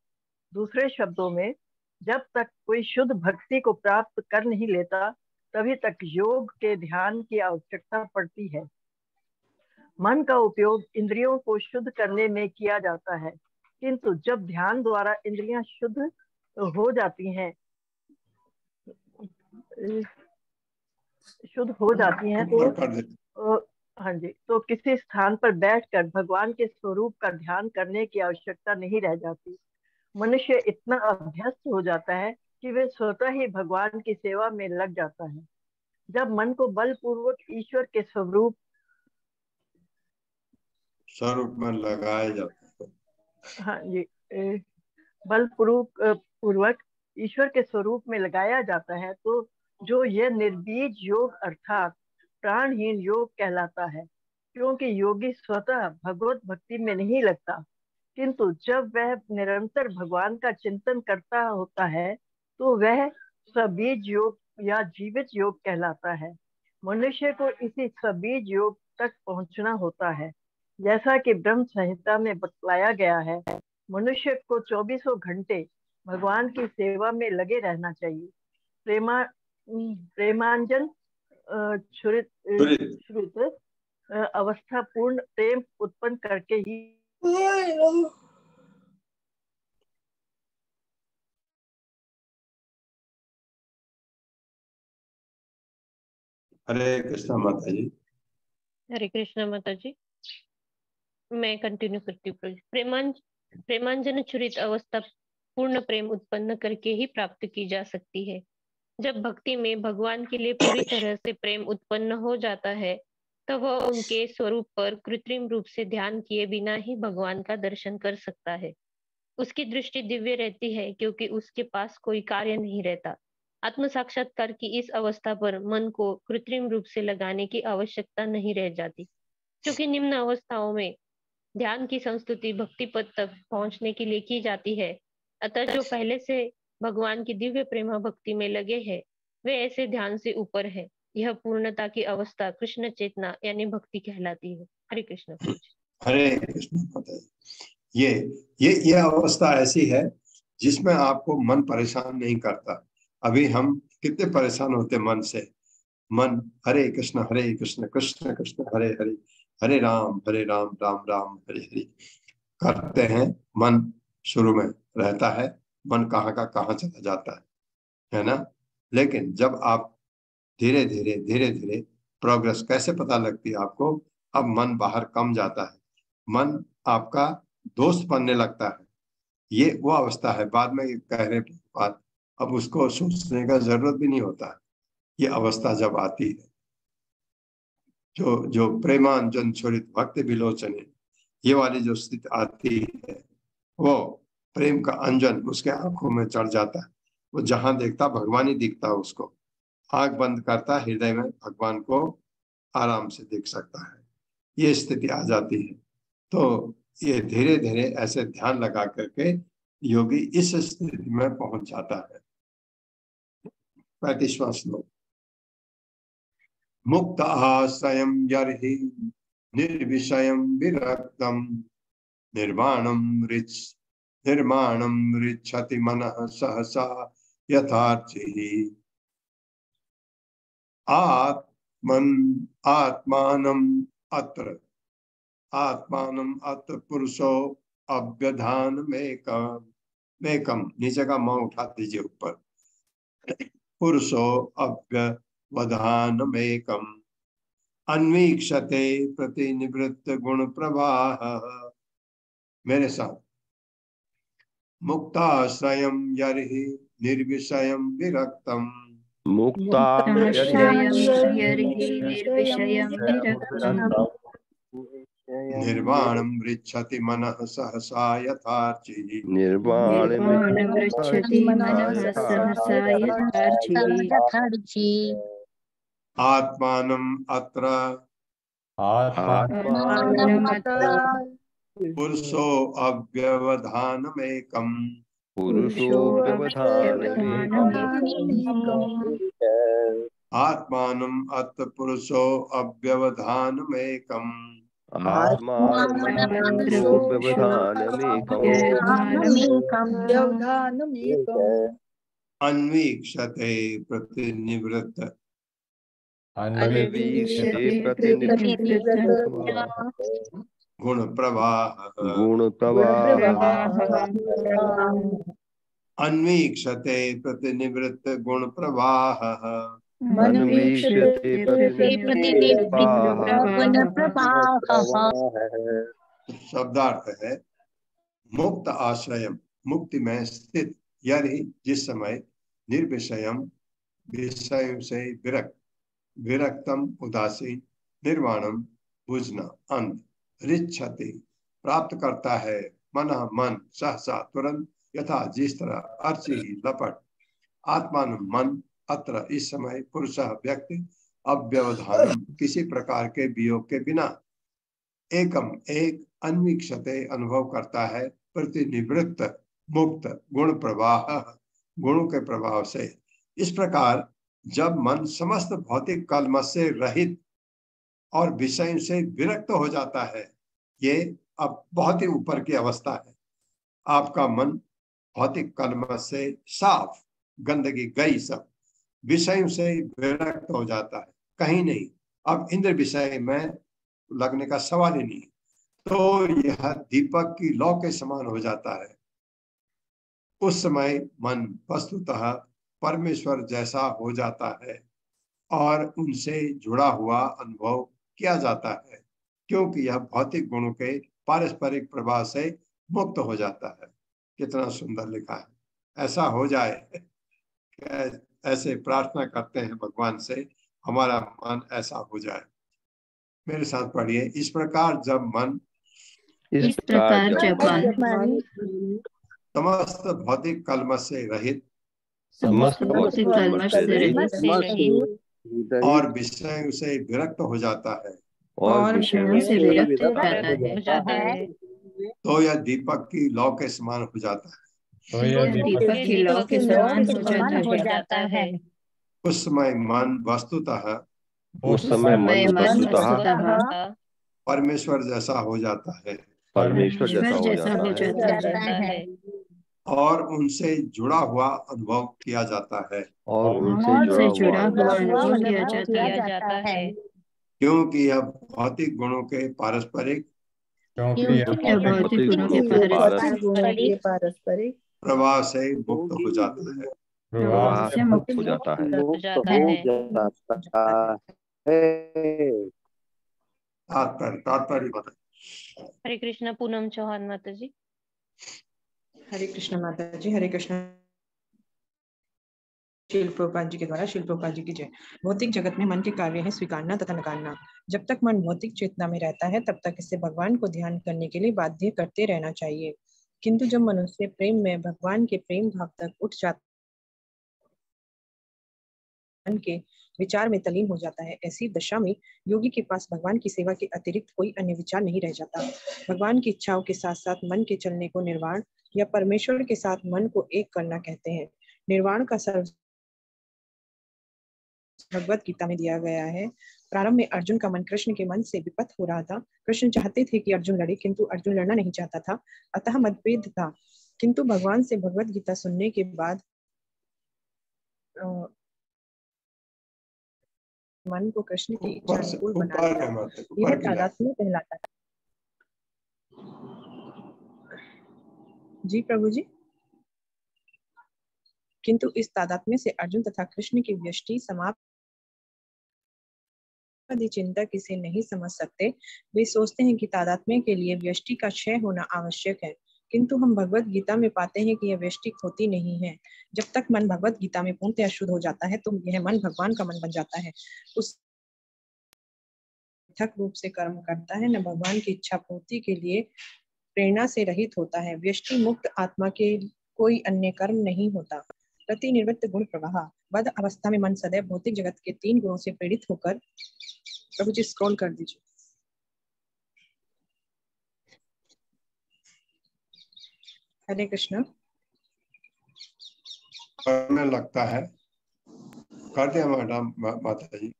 J: दूसरे शब्दों में, जब तक कोई शुद्ध भक्ति को प्राप्त कर नहीं लेता तभी तक योग के ध्यान की आवश्यकता पड़ती है। मन का उपयोग इंद्रियों को शुद्ध करने में किया जाता है किंतु जब ध्यान द्वारा इंद्रियाँ शुद्ध हो जाती हैं शुद्ध हो जाती हैं तो हाँ जी तो किसी स्थान पर बैठकर भगवान के स्वरूप का ध्यान करने की आवश्यकता नहीं रह जाती। मनुष्य इतना अभ्यस्त हो जाता है कि वे स्वतः ही भगवान की सेवा में लग जाता है। जब मन को बलपूर्वक ईश्वर के स्वरूप
B: स्वरूप में लगाया जाता है।
J: हाँ जी बलपूर्वक पूर्वक ईश्वर के स्वरूप में लगाया जाता है तो जो यह निर्बीज योग अर्थात प्राणहीन योग कहलाता है क्योंकि योगी स्वतः भगवत भक्ति में नहीं लगता किंतु जब वह निरंतर भगवान का चिंतन करता होता है तो वह सबीज योग या जीवित योग कहलाता है। मनुष्य को इसी सबीज योग तक पहुँचना होता है। जैसा कि ब्रह्म संहिता में बतलाया गया है मनुष्य को चौबीसों घंटे भगवान की सेवा में लगे रहना चाहिए। प्रेमा प्रेमांजन छुरित
B: छुरित।
J: अवस्था पूर्ण प्रेम उत्पन्न करके ही
B: हरे कृष्ण माता जी
F: हरे कृष्ण माता जी मैं कंटिन्यू करती हूँ प्रेमांज प्रेमांजन छुरित अवस्था पूर्ण प्रेम उत्पन्न करके ही प्राप्त की जा सकती है। जब भक्ति में भगवान के लिए पूरी तरह से प्रेम उत्पन्न हो जाता है तो वह उनके स्वरूप पर कृत्रिम रूप से ध्यान किए बिना ही भगवान का दर्शन कर सकता है। उसकी दृष्टि दिव्य रहती है, क्योंकि उसके पास कोई कार्य नहीं रहता। आत्म साक्षात्कार की इस अवस्था पर मन को कृत्रिम रूप से लगाने की आवश्यकता नहीं रह जाती। क्योंकि निम्न अवस्थाओं में ध्यान की संस्तुति भक्ति पद तक पहुँचने के लिए की जाती है। अतः जो पहले से भगवान की दिव्य प्रेमा भक्ति में लगे हैं, वे ऐसे ध्यान से ऊपर है। यह पूर्णता की अवस्था कृष्ण चेतना यानी भक्ति कहलाती है। हरे कृष्ण।
B: हरे कृष्ण। ये ये ये अवस्था ऐसी है जिसमें आपको मन परेशान नहीं करता। अभी हम कितने परेशान होते मन से। मन, हरे कृष्ण हरे कृष्ण कृष्ण कृष्ण, हरे हरे हरे राम हरे राम राम राम, हरे हरे। करते हैं, मन शुरू में रहता है, मन कहाँ का, कहाँ चला जाता है है ना? लेकिन जब आप धीरे धीरे धीरे धीरे प्रोग्रेस कैसे पता लगती है आपको? अब मन बाहर कम जाता है। मन आपका दोस्त बनने लगता है। ये वो अवस्था है, बाद में कह रहे बात अब उसको सोचने का ज़रूरत भी नहीं होता ये अवस्था जब आती है। जो जो प्रेमांजन छोड़ित भक्ति विलोचने ये वाली जो स्थिति आती है, वो प्रेम का अंजन उसके आँखों में चढ़ जाता है। वो जहाँ देखता, भगवान ही दिखता है उसको। आँख बंद करता, हृदय में भगवान को आराम से देख सकता है। ये स्थिति आ जाती है। तो ये धीरे धीरे ऐसे ध्यान लगा करके योगी इस स्थिति में पहुँच जाता है। पैंतीसवां श्लोक मुक्त स्वयं यर्हि निर्विषयं विरक्तम निर्माणम रिच निर्माणम रिच्छति मनः सहसा यथार्थी। आत्मन आत्मानम अत्र आत्मानम अत्र पुरुषो अव्यधान मेकम मेकम नीचे का माँ उठा दीजिए ऊपर। पुरुषो अव्यवधान मेकम अन्वीक्षते प्रतिनिवृत्त गुण प्रवाह। मेरे साथ। मुक्ताश्रयम यर्हि निर्विषयम विरक्तम।
C: मुक्ता
B: निर्वाणम ऋच्छति मनः सहसा यथार्ची
C: निर्वाण
D: निर्वाणमृच्छति मनः सहसा यथार्चिः
B: आत्मानम अत्र पुरुषो अव्यवधानमेकम।
C: पुरुषो
B: आत्मानम अत्र पुरुषो अव्यवधानमेकम। अन्वीक्षते प्रतिनिवृत्त। गुण प्रवाह
C: गुण प्रवाह
B: अन्वीक्षते प्रतिनिवृत्त गुण प्रवाह शब्दार्थ है मुक्त आश्रय मुक्ति में स्थित यदि जिस समय निर्विषयम विषय से विरक्त विरक्तम उदासीन निर्वाणम बुझना अंत रिच्छति प्राप्त करता है मन मन सहसा तुरंत यथा जिस तरह अर्ची लपट आत्मान मन अत्र इस समय पुरुष व्यक्ति अव्यवधान किसी प्रकार के वियोग के बिना एकम एक अन्वीक्षते अनुभव करता है, प्रतिनिवृत्त, मुक्त, गुण प्रवाह, गुणों के प्रभाव से। इस प्रकार जब मन समस्त भौतिक कलम से रहित और विषय से विरक्त हो जाता है, ये अब बहुत ही ऊपर की अवस्था है। आपका मन भौतिक कलम से साफ़, गंदगी गई सब। विषय से विरक्त हो जाता है। कहीं नहीं। अब इंद्र विषय में लगने का सवाल ही नहीं। तो यह दीपक की लौ के समान हो जाता है। उस समय मन वस्तुतः परमेश्वर जैसा हो जाता है और उनसे जुड़ा हुआ अनुभव किया जाता है, क्योंकि यह भौतिक गुणों के पारस्परिक प्रभाव से मुक्त हो जाता है। कितना सुंदर लिखा है। ऐसा हो जाए ऐसे प्रार्थना करते हैं भगवान से हमारा मन ऐसा हो जाए। मेरे साथ पढ़िए इस प्रकार जब मन
D: इस प्रकार जब मन
B: समस्त भौतिक कलम से रहित
D: समस्त भौतिक कलमश से रहित
B: और विषय से विरक्त हो जाता है।
D: और विषयों से विरक्त हो। जाता है।
B: तो यह दीपक की लौ के समान हो जाता है।
D: तो हो जाता है।
B: उस समय मन वस्तुतः
C: उस समय मन वस्तुतः
B: परमेश्वर जैसा हो जाता है।
C: परमेश्वर
D: जैसा हो जाता है
B: और उनसे जुड़ा हुआ अनुभव किया जाता है।
C: और उनसे
D: जुड़ा हुआ अनुभव किया जाता है।
B: क्योंकि यह भौतिक गुणों के पारस्परिक क्योंकि यह
D: भौतिक गुणों के
H: पारस्परिक
B: प्रवाह से मुक्त हो जाता है।
C: प्रवाह से मुक्त हो जाता है।
B: तात्पर्य तात्पर्य बताए
F: हरे कृष्णा पूनम चौहान माता जी
K: हरे कृष्ण माता जी हरे कृष्ण। शील प्रभुपाद जी के द्वारा शील प्रभुपाद जी की जय। भौतिक जगत में मन के कार्य है स्वीकारना तथा नकारना। जब तक मन भौतिक चेतना में रहता है तब तक इसे भगवान को ध्यान करने के लिए बाध्य करते रहना चाहिए। किंतु जब मनुष्य प्रेम में भगवान के प्रेम भाव तक उठ जाता के विचार में तलीन हो जाता है, ऐसी दशा में योगी के पास भगवान की सेवा के अतिरिक्त कोई अन्य विचार नहीं रह जाता। भगवान की इच्छाओं के साथ साथ मन के चलने को निर्वाण या परमेश्वर के साथ मन को एक करना कहते हैं। निर्वाण का सर्व, भगवत गीता में दिया गया है। प्रारंभ में अर्जुन का मन कृष्ण के मन से विपत हो रहा था। कृष्ण चाहते थे कि अर्जुन लड़े किंतु अर्जुन लड़ना नहीं चाहता था। अतः मतभेद था। किंतु भगवान से भगवत गीता सुनने के बाद मन को कृष्ण की इच्छा अनुकूल बना यह तादात्म्य कहलाता है जी प्रभु जी। किंतु इस तादात्म्य से अर्जुन तथा कृष्ण की व्यष्टि समाप्त मायावादी चिंतक इसे नहीं समझ सकते। वे सोचते हैं कि तादात्म्य के लिए व्यष्टि का क्षय होना आवश्यक है, किंतु हम भगवत गीता में पाते हैं कि यह व्यष्टि होती नहीं है। जब तक मन भगवत गीता में पूर्णतः अशुद्ध हो जाता है तो यह मन भगवान का मन बन जाता है। उस पृथक रूप से कर्म करता है, न भगवान की इच्छा पूर्ति के लिए प्रेरणा से रहित होता है। व्यष्टि मुक्त आत्मा के कोई अन्य कर्म नहीं होता। प्रति निवृत्त गुण प्रवाह। बद अवस्था में मन सदैव भौतिक जगत के तीन गुणों से प्रेरित होकर प्रभु जी स्क्रॉल कर दीजिए। हरे कृष्ण।
B: लगता है। कर दिया माता जी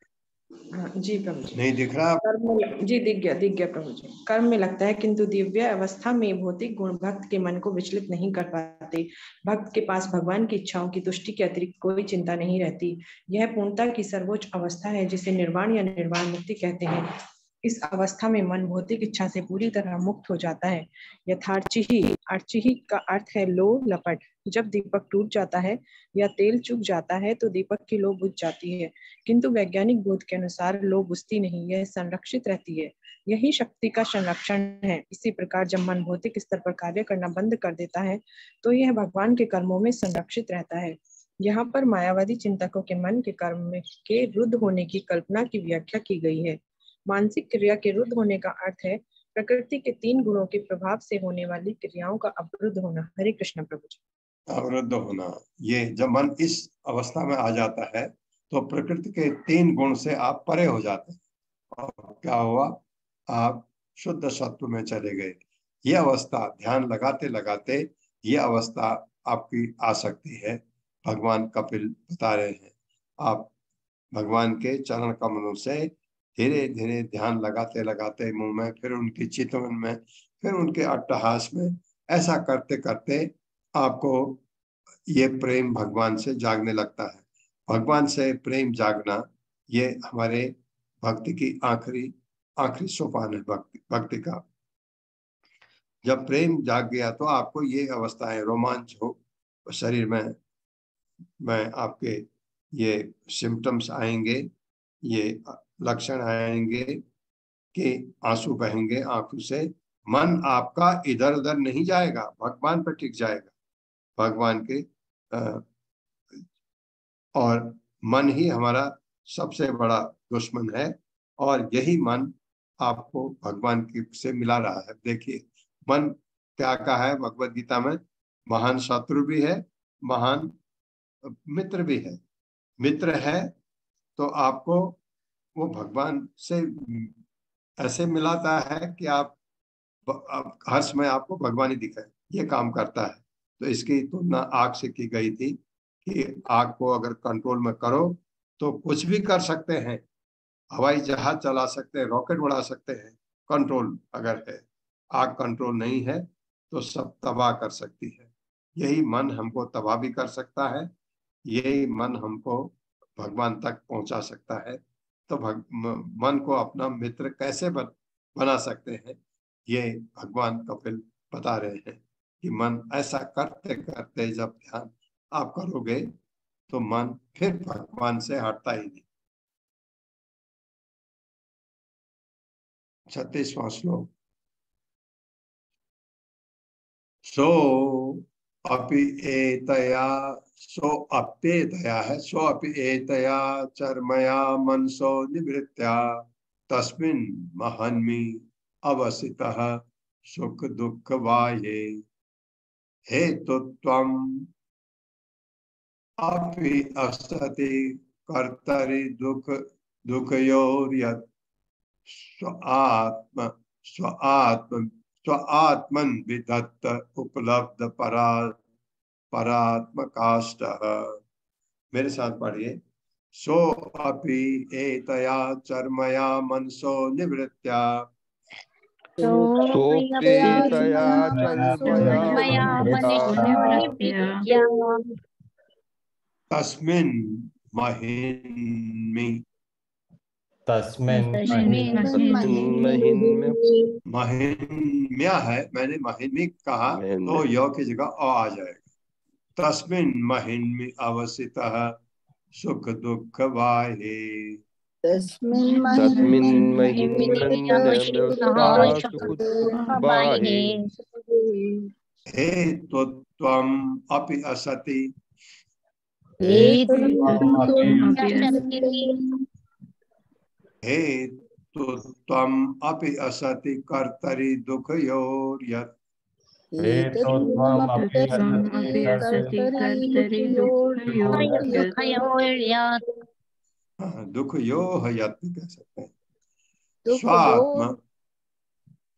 K: जी प्रभु जी।
B: नहीं दिख रहा?
K: कर्म में जी दिख गया दिख गया प्रभु जी। कर्म में लगता है किंतु दिव्य अवस्था में भौतिक गुण भक्त के मन को विचलित नहीं कर पाते। भक्त के पास भगवान की इच्छाओं की तुष्टि के अतिरिक्त कोई चिंता नहीं रहती। यह पूर्णता की सर्वोच्च अवस्था है जिसे निर्वाण या निर्वाण मुक्ति कहते हैं। इस अवस्था में मन भौतिक इच्छा से पूरी तरह मुक्त हो जाता है। यथार्चिही अर्चिही का अर्थ है लो लपट। जब दीपक टूट जाता है या तेल चुक जाता है तो दीपक की लो बुझ जाती है। किंतु वैज्ञानिक बोध के अनुसार लो बुझती नहीं, यह संरक्षित रहती है। यही शक्ति का संरक्षण है। इसी प्रकार जब मन भौतिक स्तर पर कार्य करना बंद कर देता है तो यह भगवान के कर्मों में संरक्षित रहता है। यहाँ पर मायावादी चिंतकों के मन के कर्म में के रुद्ध होने की कल्पना की व्याख्या की गई है। मानसिक क्रिया के रुद्ध होने का अर्थ है, प्रकृति के तीन गुणों के प्रभाव से होने वाली क्रियाओं का अवरुद्ध होना। हरे कृष्ण प्रभु जी।
B: अवरुद्ध होना। ये जब मन इस अवस्था में आ जाता है तो प्रकृति के तीन गुण से आप परे हो जाते हैं। और क्या हुआ? आप शुद्ध सत्व में चले गए। ये अवस्था ध्यान लगाते लगाते ये अवस्था आपकी आ सकती है। भगवान कपिल बता रहे हैं। आप भगवान के चरण कमलों से धीरे धीरे ध्यान लगाते लगाते मुँह में, फिर उनके चितवन में, फिर उनके अट्टहास में, ऐसा करते करते आपको ये प्रेम भगवान से जागने लगता है। भगवान से प्रेम जागना ये हमारे भक्ति की आखिरी आखिरी सोपान है भक्ति भक्ति का। जब प्रेम जाग गया तो आपको ये अवस्थाएँ, रोमांच हो, शरीर में में आपके ये सिम्टम्स आएँगे, ये लक्षण आएँगे कि आँसू बहेंगे आँखों से, मन आपका इधर उधर नहीं जाएगा, भगवान पर टिक जाएगा। भगवान के और मन ही हमारा सबसे बड़ा दुश्मन है, और यही मन आपको भगवान की से मिला रहा है। देखिए, मन क्या कहा है? भगवत गीता में महान शत्रु भी है, महान मित्र भी है। मित्र है तो आपको वो भगवान से ऐसे मिलाता है कि आप, आप- हर समय आपको भगवान ही दिखाए ये काम करता है। तो इसकी तुलना आग से की गई थी कि आग को अगर कंट्रोल में करो तो कुछ भी कर सकते हैं। हवाई जहाज़ चला सकते हैं रॉकेट उड़ा सकते हैं कंट्रोल अगर है, आग कंट्रोल नहीं है तो सब तबाह कर सकती है। यही मन हमको तबाह भी कर सकता है, यही मन हमको भगवान तक पहुँचा सकता है। तो भग, मन को अपना मित्र कैसे बन, बना सकते हैं? ये भगवान कपिल बता रहे हैं कि मन ऐसा करते करते जब ध्यान आप करोगे तो मन फिर भगवान से हटता ही नहीं। छत्तीसवां श्लोक। सो अपि एतया सो अप्येतया है, सो अपि एतया चर्मया मनसो निवृत्त्या, तस्मिन् महन्मि अवसितः सुख दुःख वाये हेतुत्वम् अपि असति कर्तरि दुःख, दुःखयोर्यत् स्व आत्म आत्म आत्मन विधत्त उपलब्ध परा परात्मकाष्ट। मेरे साथ पढ़िए सो अपि एतया चर्मया मनसो निवृत्त्या।
C: चर्मया
B: महिन्मि
E: तस्मिन्
C: महिन्म
B: महिन्म्या है मैंने महिन्मी कहा तो य की जगह अ आ जाएगा। तस्मिन् महिन्मि अवसितः सुख दुःख वाहे।
H: तस्मिन्
C: तस्मिन्
D: बाहे
B: हे तो त्वम अपि असति। हे तो त्वम अपि असति कर्तरि दुःखयोर्यत्। हाँ, दुख यो यत् भी कह सकते हैं स्वात्म
H: यो-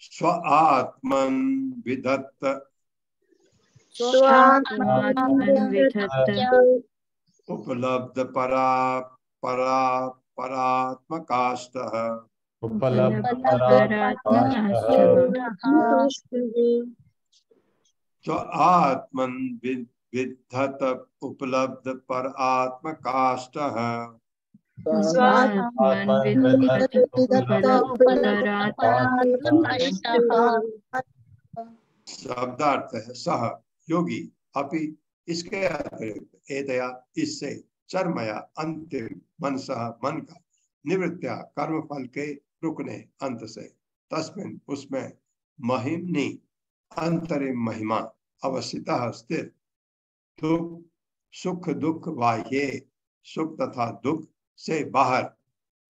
B: स्व आत्मन विधत्त। उपलब्ध परा परा परात्मकाष्ट आत्मन उपलब्ध पर आत्मकाष्ट शब्दार्थ है सह। योगी अपि इसके अतिरिक्त एदया इससे चरमया अंतिम मनसह मन का निवृत्तिया कर्म फल के रुकने अंत से तस्मिन उसमें महिमनी अंतरिम महिमा अवस्थितः स्थिर। दुख सुख दुख बाह्य, सुख तथा दुख से बाहर।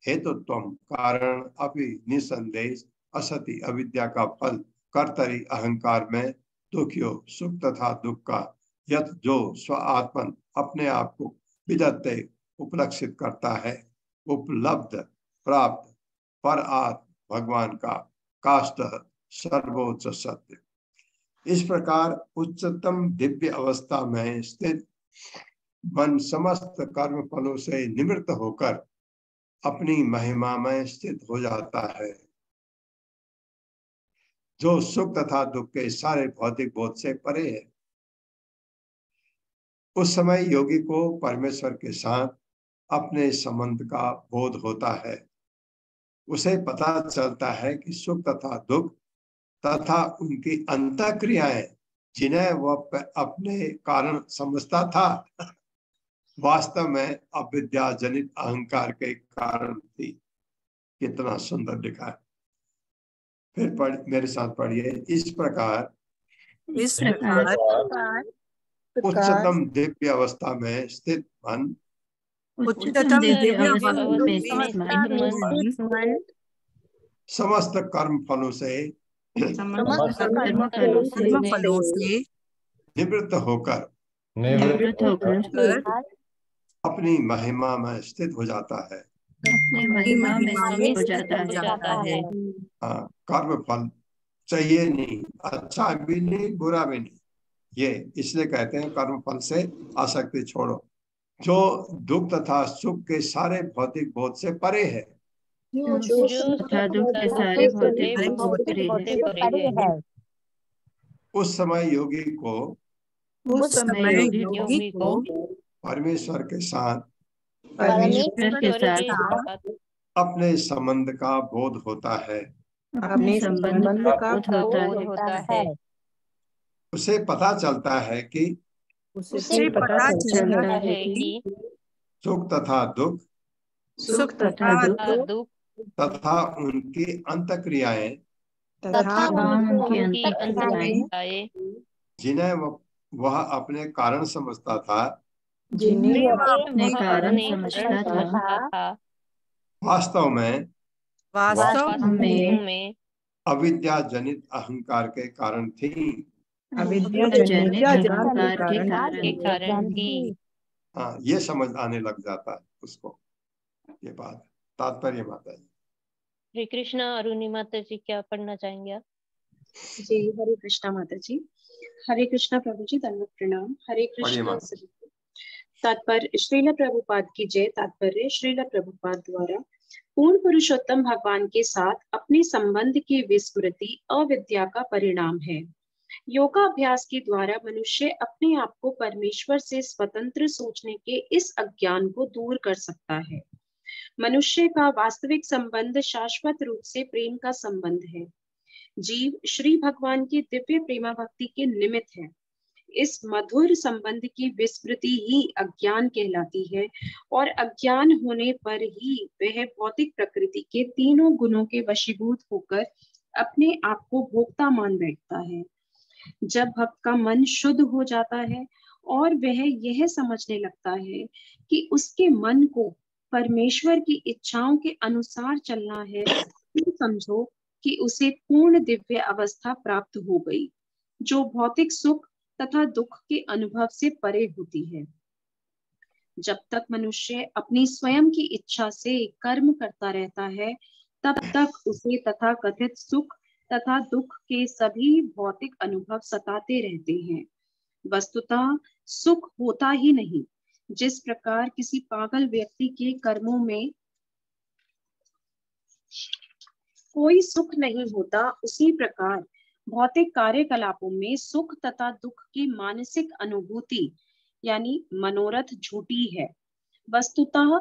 B: हेतुत्व कारण अभी निसंदेश असति अविद्या का फल, कर्तरी अहंकार में दुखियो, सुख तथा दुख का। यथ जो स्व आत्मन अपने आप को विदत्ते उपलक्षित करता है, उपलब्ध, प्राप्त, पर आत्म भगवान का, काष्ट, सर्वोच्च सत्य। इस प्रकार उच्चतम दिव्य अवस्था में स्थित मन समस्त कर्म फलों से निवृत्त होकर अपनी महिमा में स्थित हो जाता है। जो सुख तथा दुख के सारे भौतिक बोध से परे है उस समय योगी को परमेश्वर के साथ अपने संबंध का बोध होता है। उसे पता चलता है कि सुख तथा दुख तथा उनकी अंत क्रियाएँ जिन्हें वह अपने कारण समझता था वास्तव में अविद्या जनित अहंकार के कारण थी कितना सुंदर लिखा है। फिर पढ़ मेरे साथ पढ़िए। इस प्रकार
G: इस प्रकार
B: उच्चतम दिव्य अवस्था में स्थित मन।
G: उच्चतम दिव्य
F: अवस्था
G: अवस्था
F: में
G: में
F: स्थित मन।
B: समस्त कर्म फलों से
F: फलों से
B: निवृत्त होकर
E: निवृत्त
G: होकर
B: अपनी महिमा में स्थित हो जाता है।
D: अपने महिमा में स्थित हो। जाता
F: है। हाँ,
B: कर्म फल चाहिए नहीं अच्छा भी नहीं बुरा भी नहीं। ये इसलिए कहते हैं कर्म फल से आसक्ति छोड़ो। जो दुख तथा सुख के सारे भौतिक बोध से परे है।
F: जो
D: तथा दुख के सारे भौतिक
F: भौतिक
D: परे
F: बोध। से परे
B: उस समय योगी को
G: उस समय योगी को
B: परमेश्वर के साथ
D: परमेश्वर के साथ
B: अपने संबंध का बोध होता है।
D: अपने संबंध का बोध होता है।
B: उसे पता चलता है कि
G: उसे पता
D: चलता है कि
B: सुख तथा दुख
G: सुख
D: तथा
G: तथा
D: दुख
B: तथा उनकी अंत क्रियाएँ
G: तथा
D: उनकी
F: उनकी
D: अंतक्रियाएँ
F: अंतक्रियाएँ
B: जिन्हें वह वह अपने कारण समझता था
G: जिन्हें वह
D: अपने कारण समझता था।
B: वास्तव में
G: वास्तव
D: में
B: अविद्या जनित अहंकार के कारण थी।
K: अविद्या
D: के
K: कारण
D: कारण
F: थी
B: हाँ। ये समझ आने लग जाता है उसको ये बात। तात्पर्य माता जी।
F: हरे कृष्णा अरुणी माता जी क्या पढ़ना चाहेंगे आप?
L: जी हरे कृष्णा माता जी। हरे कृष्णा प्रभु जी धन्यवाद प्रणाम। हरे कृष्णा। तात्पर्य श्रील प्रभुपाद की जय। तात्पर्य श्रील प्रभुपाद द्वारा पूर्ण पुरुषोत्तम भगवान के साथ अपने संबंध की विस्मृति अविद्या का परिणाम है। योगाभ्यास के द्वारा मनुष्य अपने आप को परमेश्वर से स्वतंत्र सोचने के इस अज्ञान को दूर कर सकता है। मनुष्य का वास्तविक संबंध शाश्वत रूप से प्रेम का संबंध है। जीव श्री भगवान की दिव्य प्रेमा भक्ति के निमित्त है। इस मधुर संबंध की विस्मृति ही अज्ञान कहलाती है और अज्ञान होने पर ही वह भौतिक प्रकृति के तीनों गुणों के वशीभूत होकर अपने आप को भोक्ता मान बैठता है। जब भक्त का मन शुद्ध हो जाता है और वह यह समझने लगता है कि उसके मन को परमेश्वर की इच्छाओं के अनुसार चलना है तो समझो कि उसे पूर्ण दिव्य अवस्था प्राप्त हो गई, जो भौतिक सुख तथा दुख के अनुभव से परे होती है। जब तक मनुष्य अपनी स्वयं की इच्छा से कर्म करता रहता है, तब तक उसे तथा कथित सुख तथा दुख के सभी भौतिक अनुभव सताते रहते हैं। वस्तुतः सुख होता ही नहीं। जिस प्रकार किसी पागल व्यक्ति के कर्मों में कोई सुख नहीं होता, उसी प्रकार भौतिक कार्यकलापों में सुख तथा दुख की मानसिक अनुभूति, यानी मनोरथ झूठी है। वस्तुतः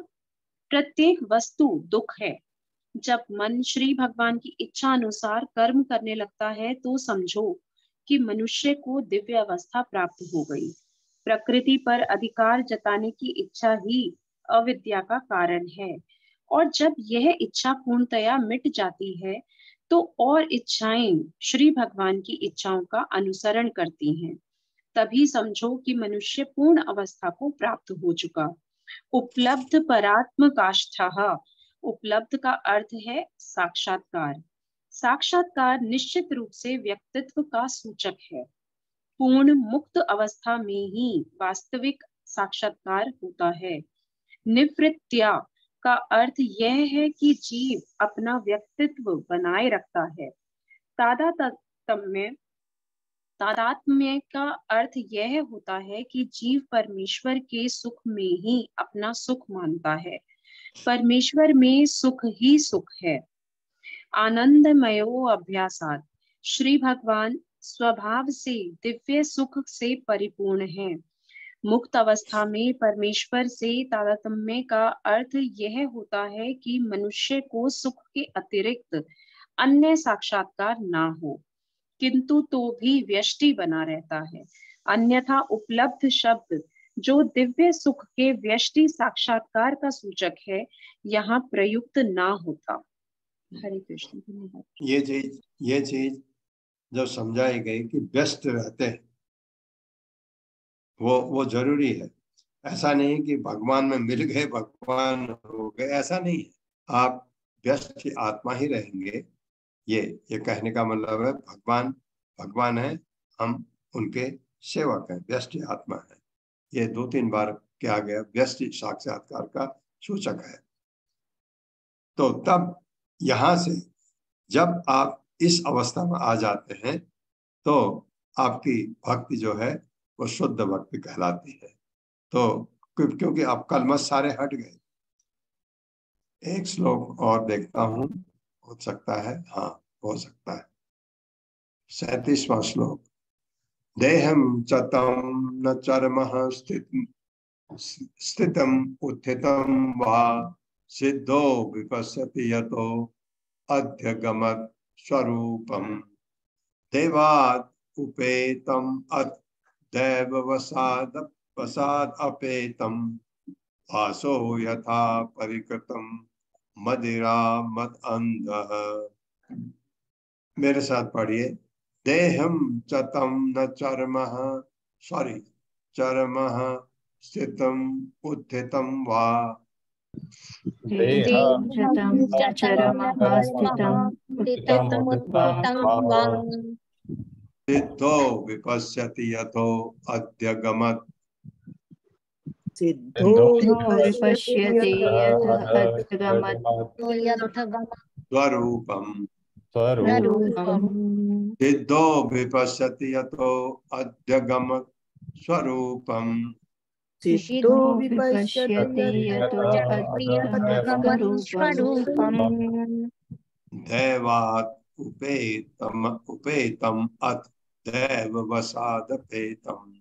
L: प्रत्येक वस्तु दुख है। जब मन श्री भगवान की इच्छा अनुसार कर्म करने लगता है तो समझो कि मनुष्य को दिव्य अवस्था प्राप्त हो गई। प्रकृति पर अधिकार जताने की इच्छा ही अविद्या का कारण है। और जब यह इच्छा पूर्णतया मिट जाती है तो और इच्छाएँ श्री भगवान की इच्छाओं का अनुसरण करती हैं। तभी समझो कि मनुष्य पूर्ण अवस्था को प्राप्त हो चुका। उपलब्ध परात्म काष्ठा उपलब्ध का अर्थ है साक्षात्कार। साक्षात्कार निश्चित रूप से व्यक्तित्व का सूचक है। पूर्ण मुक्त अवस्था में ही वास्तविक साक्षात्कार होता है। निवृत्त्या का अर्थ यह है कि जीव अपना व्यक्तित्व बनाए रखता है। तादात्म्य तादात्म्य का अर्थ यह होता है कि जीव परमेश्वर के सुख में ही अपना सुख मानता है। परमेश्वर में सुख ही सुख है। आनंदमयो अभ्यासात। श्री भगवान स्वभाव से, दिव्य सुख से परिपूर्ण है। मुक्त अवस्था में परमेश्वर से तारतम्य का अर्थ यह होता है कि मनुष्य को सुख के अतिरिक्त अन्य साक्षात्कार ना हो। किंतु तो भी व्यष्टि बना रहता है। अन्यथा उपलब्ध शब्द जो दिव्य सुख के व्यष्टि साक्षात्कार का सूचक है, यहाँ प्रयुक्त ना होता। हरे कृष्ण
B: ये चीज़ ये चीज़ जब समझाई गई कि व्यस्त रहते हैं, वो वो ज़रूरी है। ऐसा नहीं कि भगवान में मिल गए, भगवान हो गए, ऐसा नहीं है। आप व्यस्त आत्मा ही रहेंगे। ये ये कहने का मतलब है, भगवान भगवान है, हम उनके सेवक हैं, व्यस्त आत्मा है। ये दो तीन बार क्या गया? व्यस्त साक्षात्कार का सूचक है। तो तब यहाँ से जब आप इस अवस्था में आ जाते हैं तो आपकी भक्ति जो है, वो शुद्ध भक्ति कहलाती है। तो क्योंकि आप कलमत सारे हट गए। एक श्लोक और देखता हूँ, हो सकता है हाँ हो सकता है। सैतीसवा श्लोक। देहम चतम न चरम स्थित उत्थितम वा सिद्धो विपश्यति यतो अध्यगमत स्वरूपम देवाद उपेतम अत दैव वसाद वसाद अपेतम आसो यथा परिकृतम मदिरा मद अंध मेरे साथ पढ़िए देहम चतम न चरम सॉरी चरम स्थितम उत्थितम वा। सिद्धो विपश्यति यथो अद्यगमत्।
H: सिद्धो
D: विपश्यति
B: स्वरूपम। सिद्धो विपश्यति यतो अध्यगम स्वरूपम।
H: सिद्धो विपश्यति
B: दैवात् उपेतम उपेतम अत दैव वसादपेतम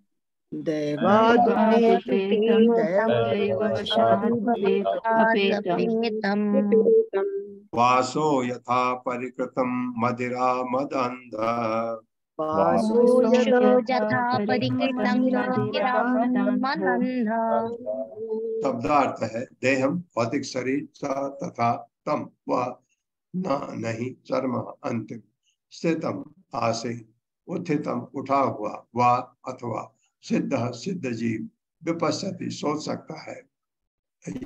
B: वासो यथा परिकृतम मदिरा मदंध शब्दार्थ है देहम भौतिक शरीर तथा तम वह न नहीं चर्म अंतिम। स्थितम आसे उत्थितम उठा हुआ वा अथवा सिद्ध सिद्ध जीव विपश्यति, सोच सकता है।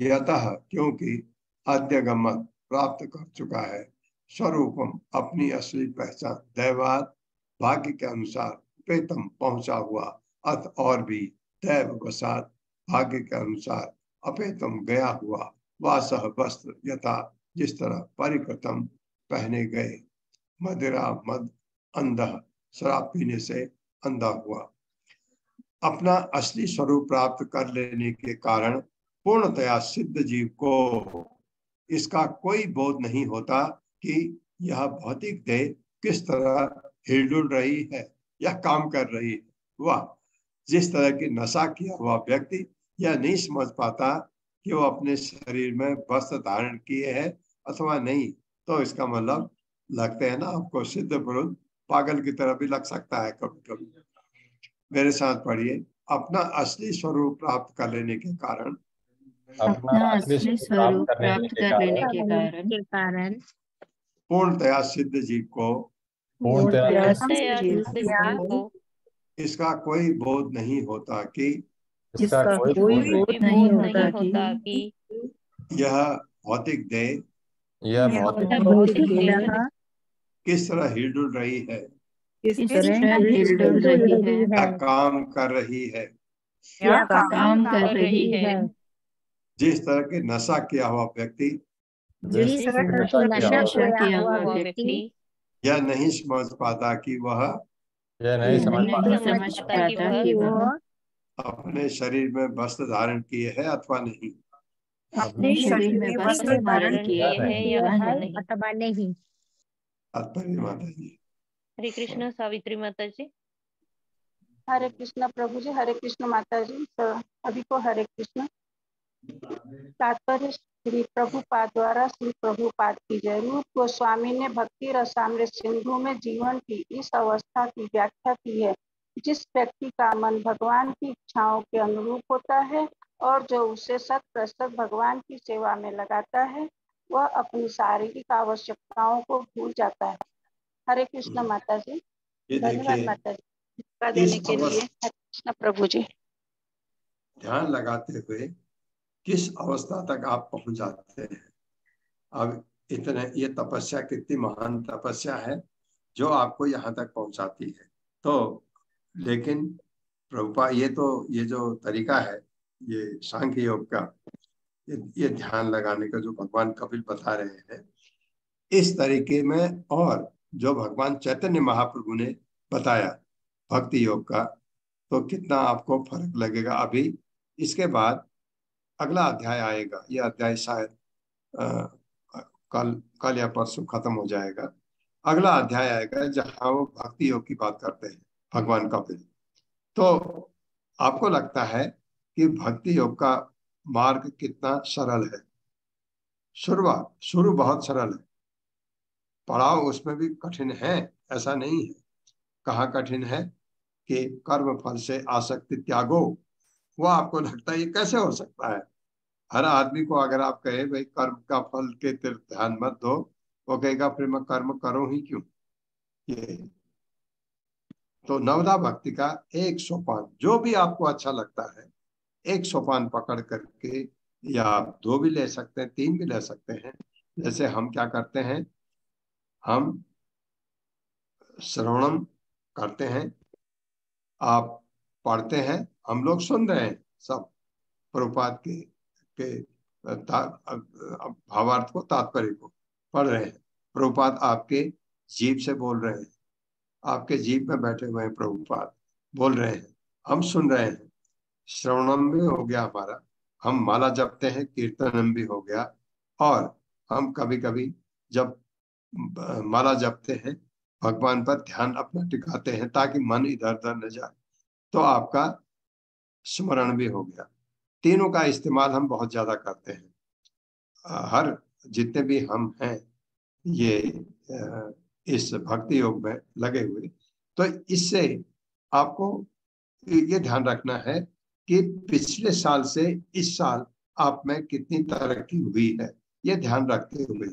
B: यतः क्योंकि अद्यगमत प्राप्त कर चुका है, स्वरूपम अपनी असली पहचान दैवात भाग्य के अनुसार प्रेतम पहुँचा हुआ अथ और भी दैव वसात भाग्य के अनुसार अपेतम गया हुआ वासह वस्त्र यथा जिस तरह परिकृतम पहने गए, मदिरा मद अंध शराब पीने से अंधा हुआ। अपना असली स्वरूप प्राप्त कर लेने के कारण पूर्णतया सिद्ध जीव को इसका कोई बोध नहीं होता कि यह भौतिक देह किस तरह हिलडुल रही है या काम कर रही है। वह जिस तरह की नशा किया हुआ व्यक्ति यह नहीं समझ पाता कि वो अपने शरीर में वस्त्र धारण किए है अथवा नहीं तो इसका मतलब लगते है ना, आपको सिद्ध पुरुष पागल की तरह भी लग सकता है कभी कभी मेरे साथ पढ़िए अपना असली स्वरूप प्राप्त कर लेने के कारण।
D: अपना असली स्वरूप प्राप्त कर लेने के कारण।
B: पूर्णतया सिद्ध जीव को इसका कोई बोध नहीं होता कि
E: इसका कोई बोध
D: नहीं होता कि
B: यह भौतिक देह
E: यह भौतिक
B: किस तरह हिलडुल रही है?
H: इस तरह
D: है।
B: काम कर रही है?
H: क्या
D: काम कर रही है?
B: जिस तरह के नशा किया हुआ व्यक्ति
E: जिस तरह नशा किया हुआ
D: किया हुआ
F: हुआ
D: व्यक्ति
B: यह नहीं समझ पाता कि वह
E: यह नहीं समझ
D: नहीं
E: पाता।
D: समझ कि वह
B: अपने शरीर में वस्त्र धारण किए है अथवा नहीं।
D: अपने शरीर में वस्त्र धारण किए है या नहीं?
F: अथवा नहीं?
B: माता जी।
F: हरे कृष्ण, सावित्री माता जी
L: हरे कृष्ण प्रभु जी हरे कृष्ण माता जी सभी को हरे कृष्ण। तात्पर्य श्री प्रभुपाद द्वारा श्री प्रभुपाद की जय। रूप गोस्वामी ने भक्ति रसामृत सिंधु में जीवन की, इस अवस्था की व्याख्या की है। जिस व्यक्ति का मन भगवान की इच्छाओं के अनुरूप होता है और जो उसे सत प्रतिशत भगवान की सेवा में लगाता है, वह अपनी शारीरिक आवश्यकताओं को भूल जाता है। हरे कृष्ण माता जी धन्यवाद माता जी। देने के लिए हरे कृष्ण प्रभु जी।
B: ध्यान लगाते हुए किस अवस्था तक आप पहुँच जाते हैं? अब इतने ये तपस्या कितनी महान तपस्या है जो आपको यहाँ तक पहुंचाती है। तो लेकिन प्रभुपा ये तो ये जो तरीका है ये सांख्य योग का ये, ये ध्यान लगाने का जो भगवान कपिल बता रहे हैं इस तरीके में और जो भगवान चैतन्य महाप्रभु ने बताया भक्ति योग का तो कितना आपको फ़र्क लगेगा? अभी इसके बाद अगला अध्याय आएगा। यह अध्याय शायद कल कल या परसों खत्म हो जाएगा। अगला अध्याय आएगा जहाँ वो भक्ति योग की बात करते हैं, भगवान कपिल तो आपको लगता है कि भक्ति योग का मार्ग कितना सरल है? शुरुआत, शुरू बहुत सरल है। पड़ाव उसमें भी कठिन है, ऐसा नहीं है। कहा कठिन है? कि कर्म फल से आसक्ति त्यागो, वो आपको लगता है ये कैसे हो सकता है? हर आदमी को अगर आप कहे, भाई, कर्म का फल के तरफ़ ध्यान मत दो, वो कहेगा, फिर मैं कर्म करूँ ही क्यों? ये। तो नवदा भक्ति का एक सोपान, जो भी आपको अच्छा लगता है, एक सोपान पकड़ करके, या आप दो भी ले सकते हैं, तीन भी ले सकते हैं। जैसे हम क्या करते हैं हम श्रवणम करते हैं, आप पढ़ते हैं, हम लोग सुन रहे हैं सब प्रभुपाद के के भावार्थ को, तात्पर्य को पढ़ रहे हैं। प्रभुपाद आपके जीव से बोल रहे हैं। आपके जीव में बैठे हुए हैं प्रभुपाद, बोल रहे हैं, हम सुन रहे हैं। श्रवणम भी हो गया हमारा, हम माला जपते हैं, कीर्तनम भी हो गया, और हम कभी कभी जब माला जपते हैं, भगवान पर ध्यान अपना टिकाते हैं ताकि मन इधर उधर न जाए। तो आपका स्मरण भी हो गया। तीनों का इस्तेमाल हम बहुत ज़्यादा करते हैं। हर जितने भी हम हैं, ये इस भक्ति योग में लगे हुए तो इससे आपको ये ध्यान रखना है कि पिछले साल से इस साल आप में कितनी तरक्की हुई है, ये ध्यान रखते हुए।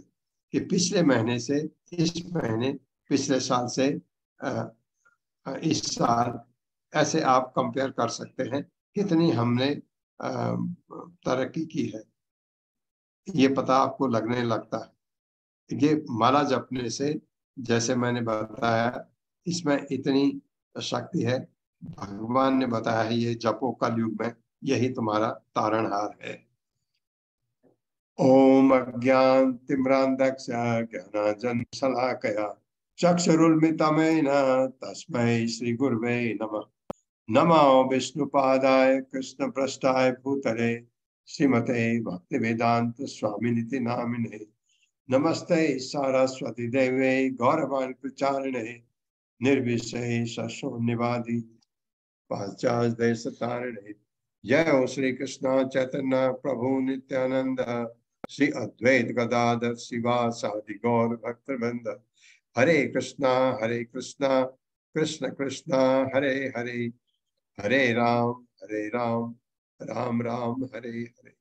B: कि पिछले महीने से, इस महीने, पिछले साल से इस साल ऐसे आप कंपेयर कर सकते हैं कितनी हमने तरक्की की है। ये पता आपको लगने लगता है। ये माला जपने से, जैसे मैंने बताया, इसमें इतनी शक्ति है। भगवान ने बताया है, ये जपो कल युग में, यही तुम्हारा तारणहार है। ओम अज्ञान तिम्रांधक्ष ज्ञानाजन शलाकया चक्षुरुन्मितमेन तस्मै श्री गुरुवे नमः। नमो कृष्ण पृष्ठाय भूतले श्रीमते भक्ति वेदांत स्वामी नामिने। नमस्ते सरस्वती देवे गौरवान प्रचारिणे निर्विशेष शून्यवादी पाश्चात देश तारिणे जय हो श्री कृष्ण चैतन्य प्रभु नित्यानंद श्री अद्वैत गदाधर शिवा साधि गौर भक्त बंद हरे कृष्णा हरे कृष्णा, कृष्ण कृष्णा, हरे हरे। हरे राम हरे राम राम राम, हरे हरे।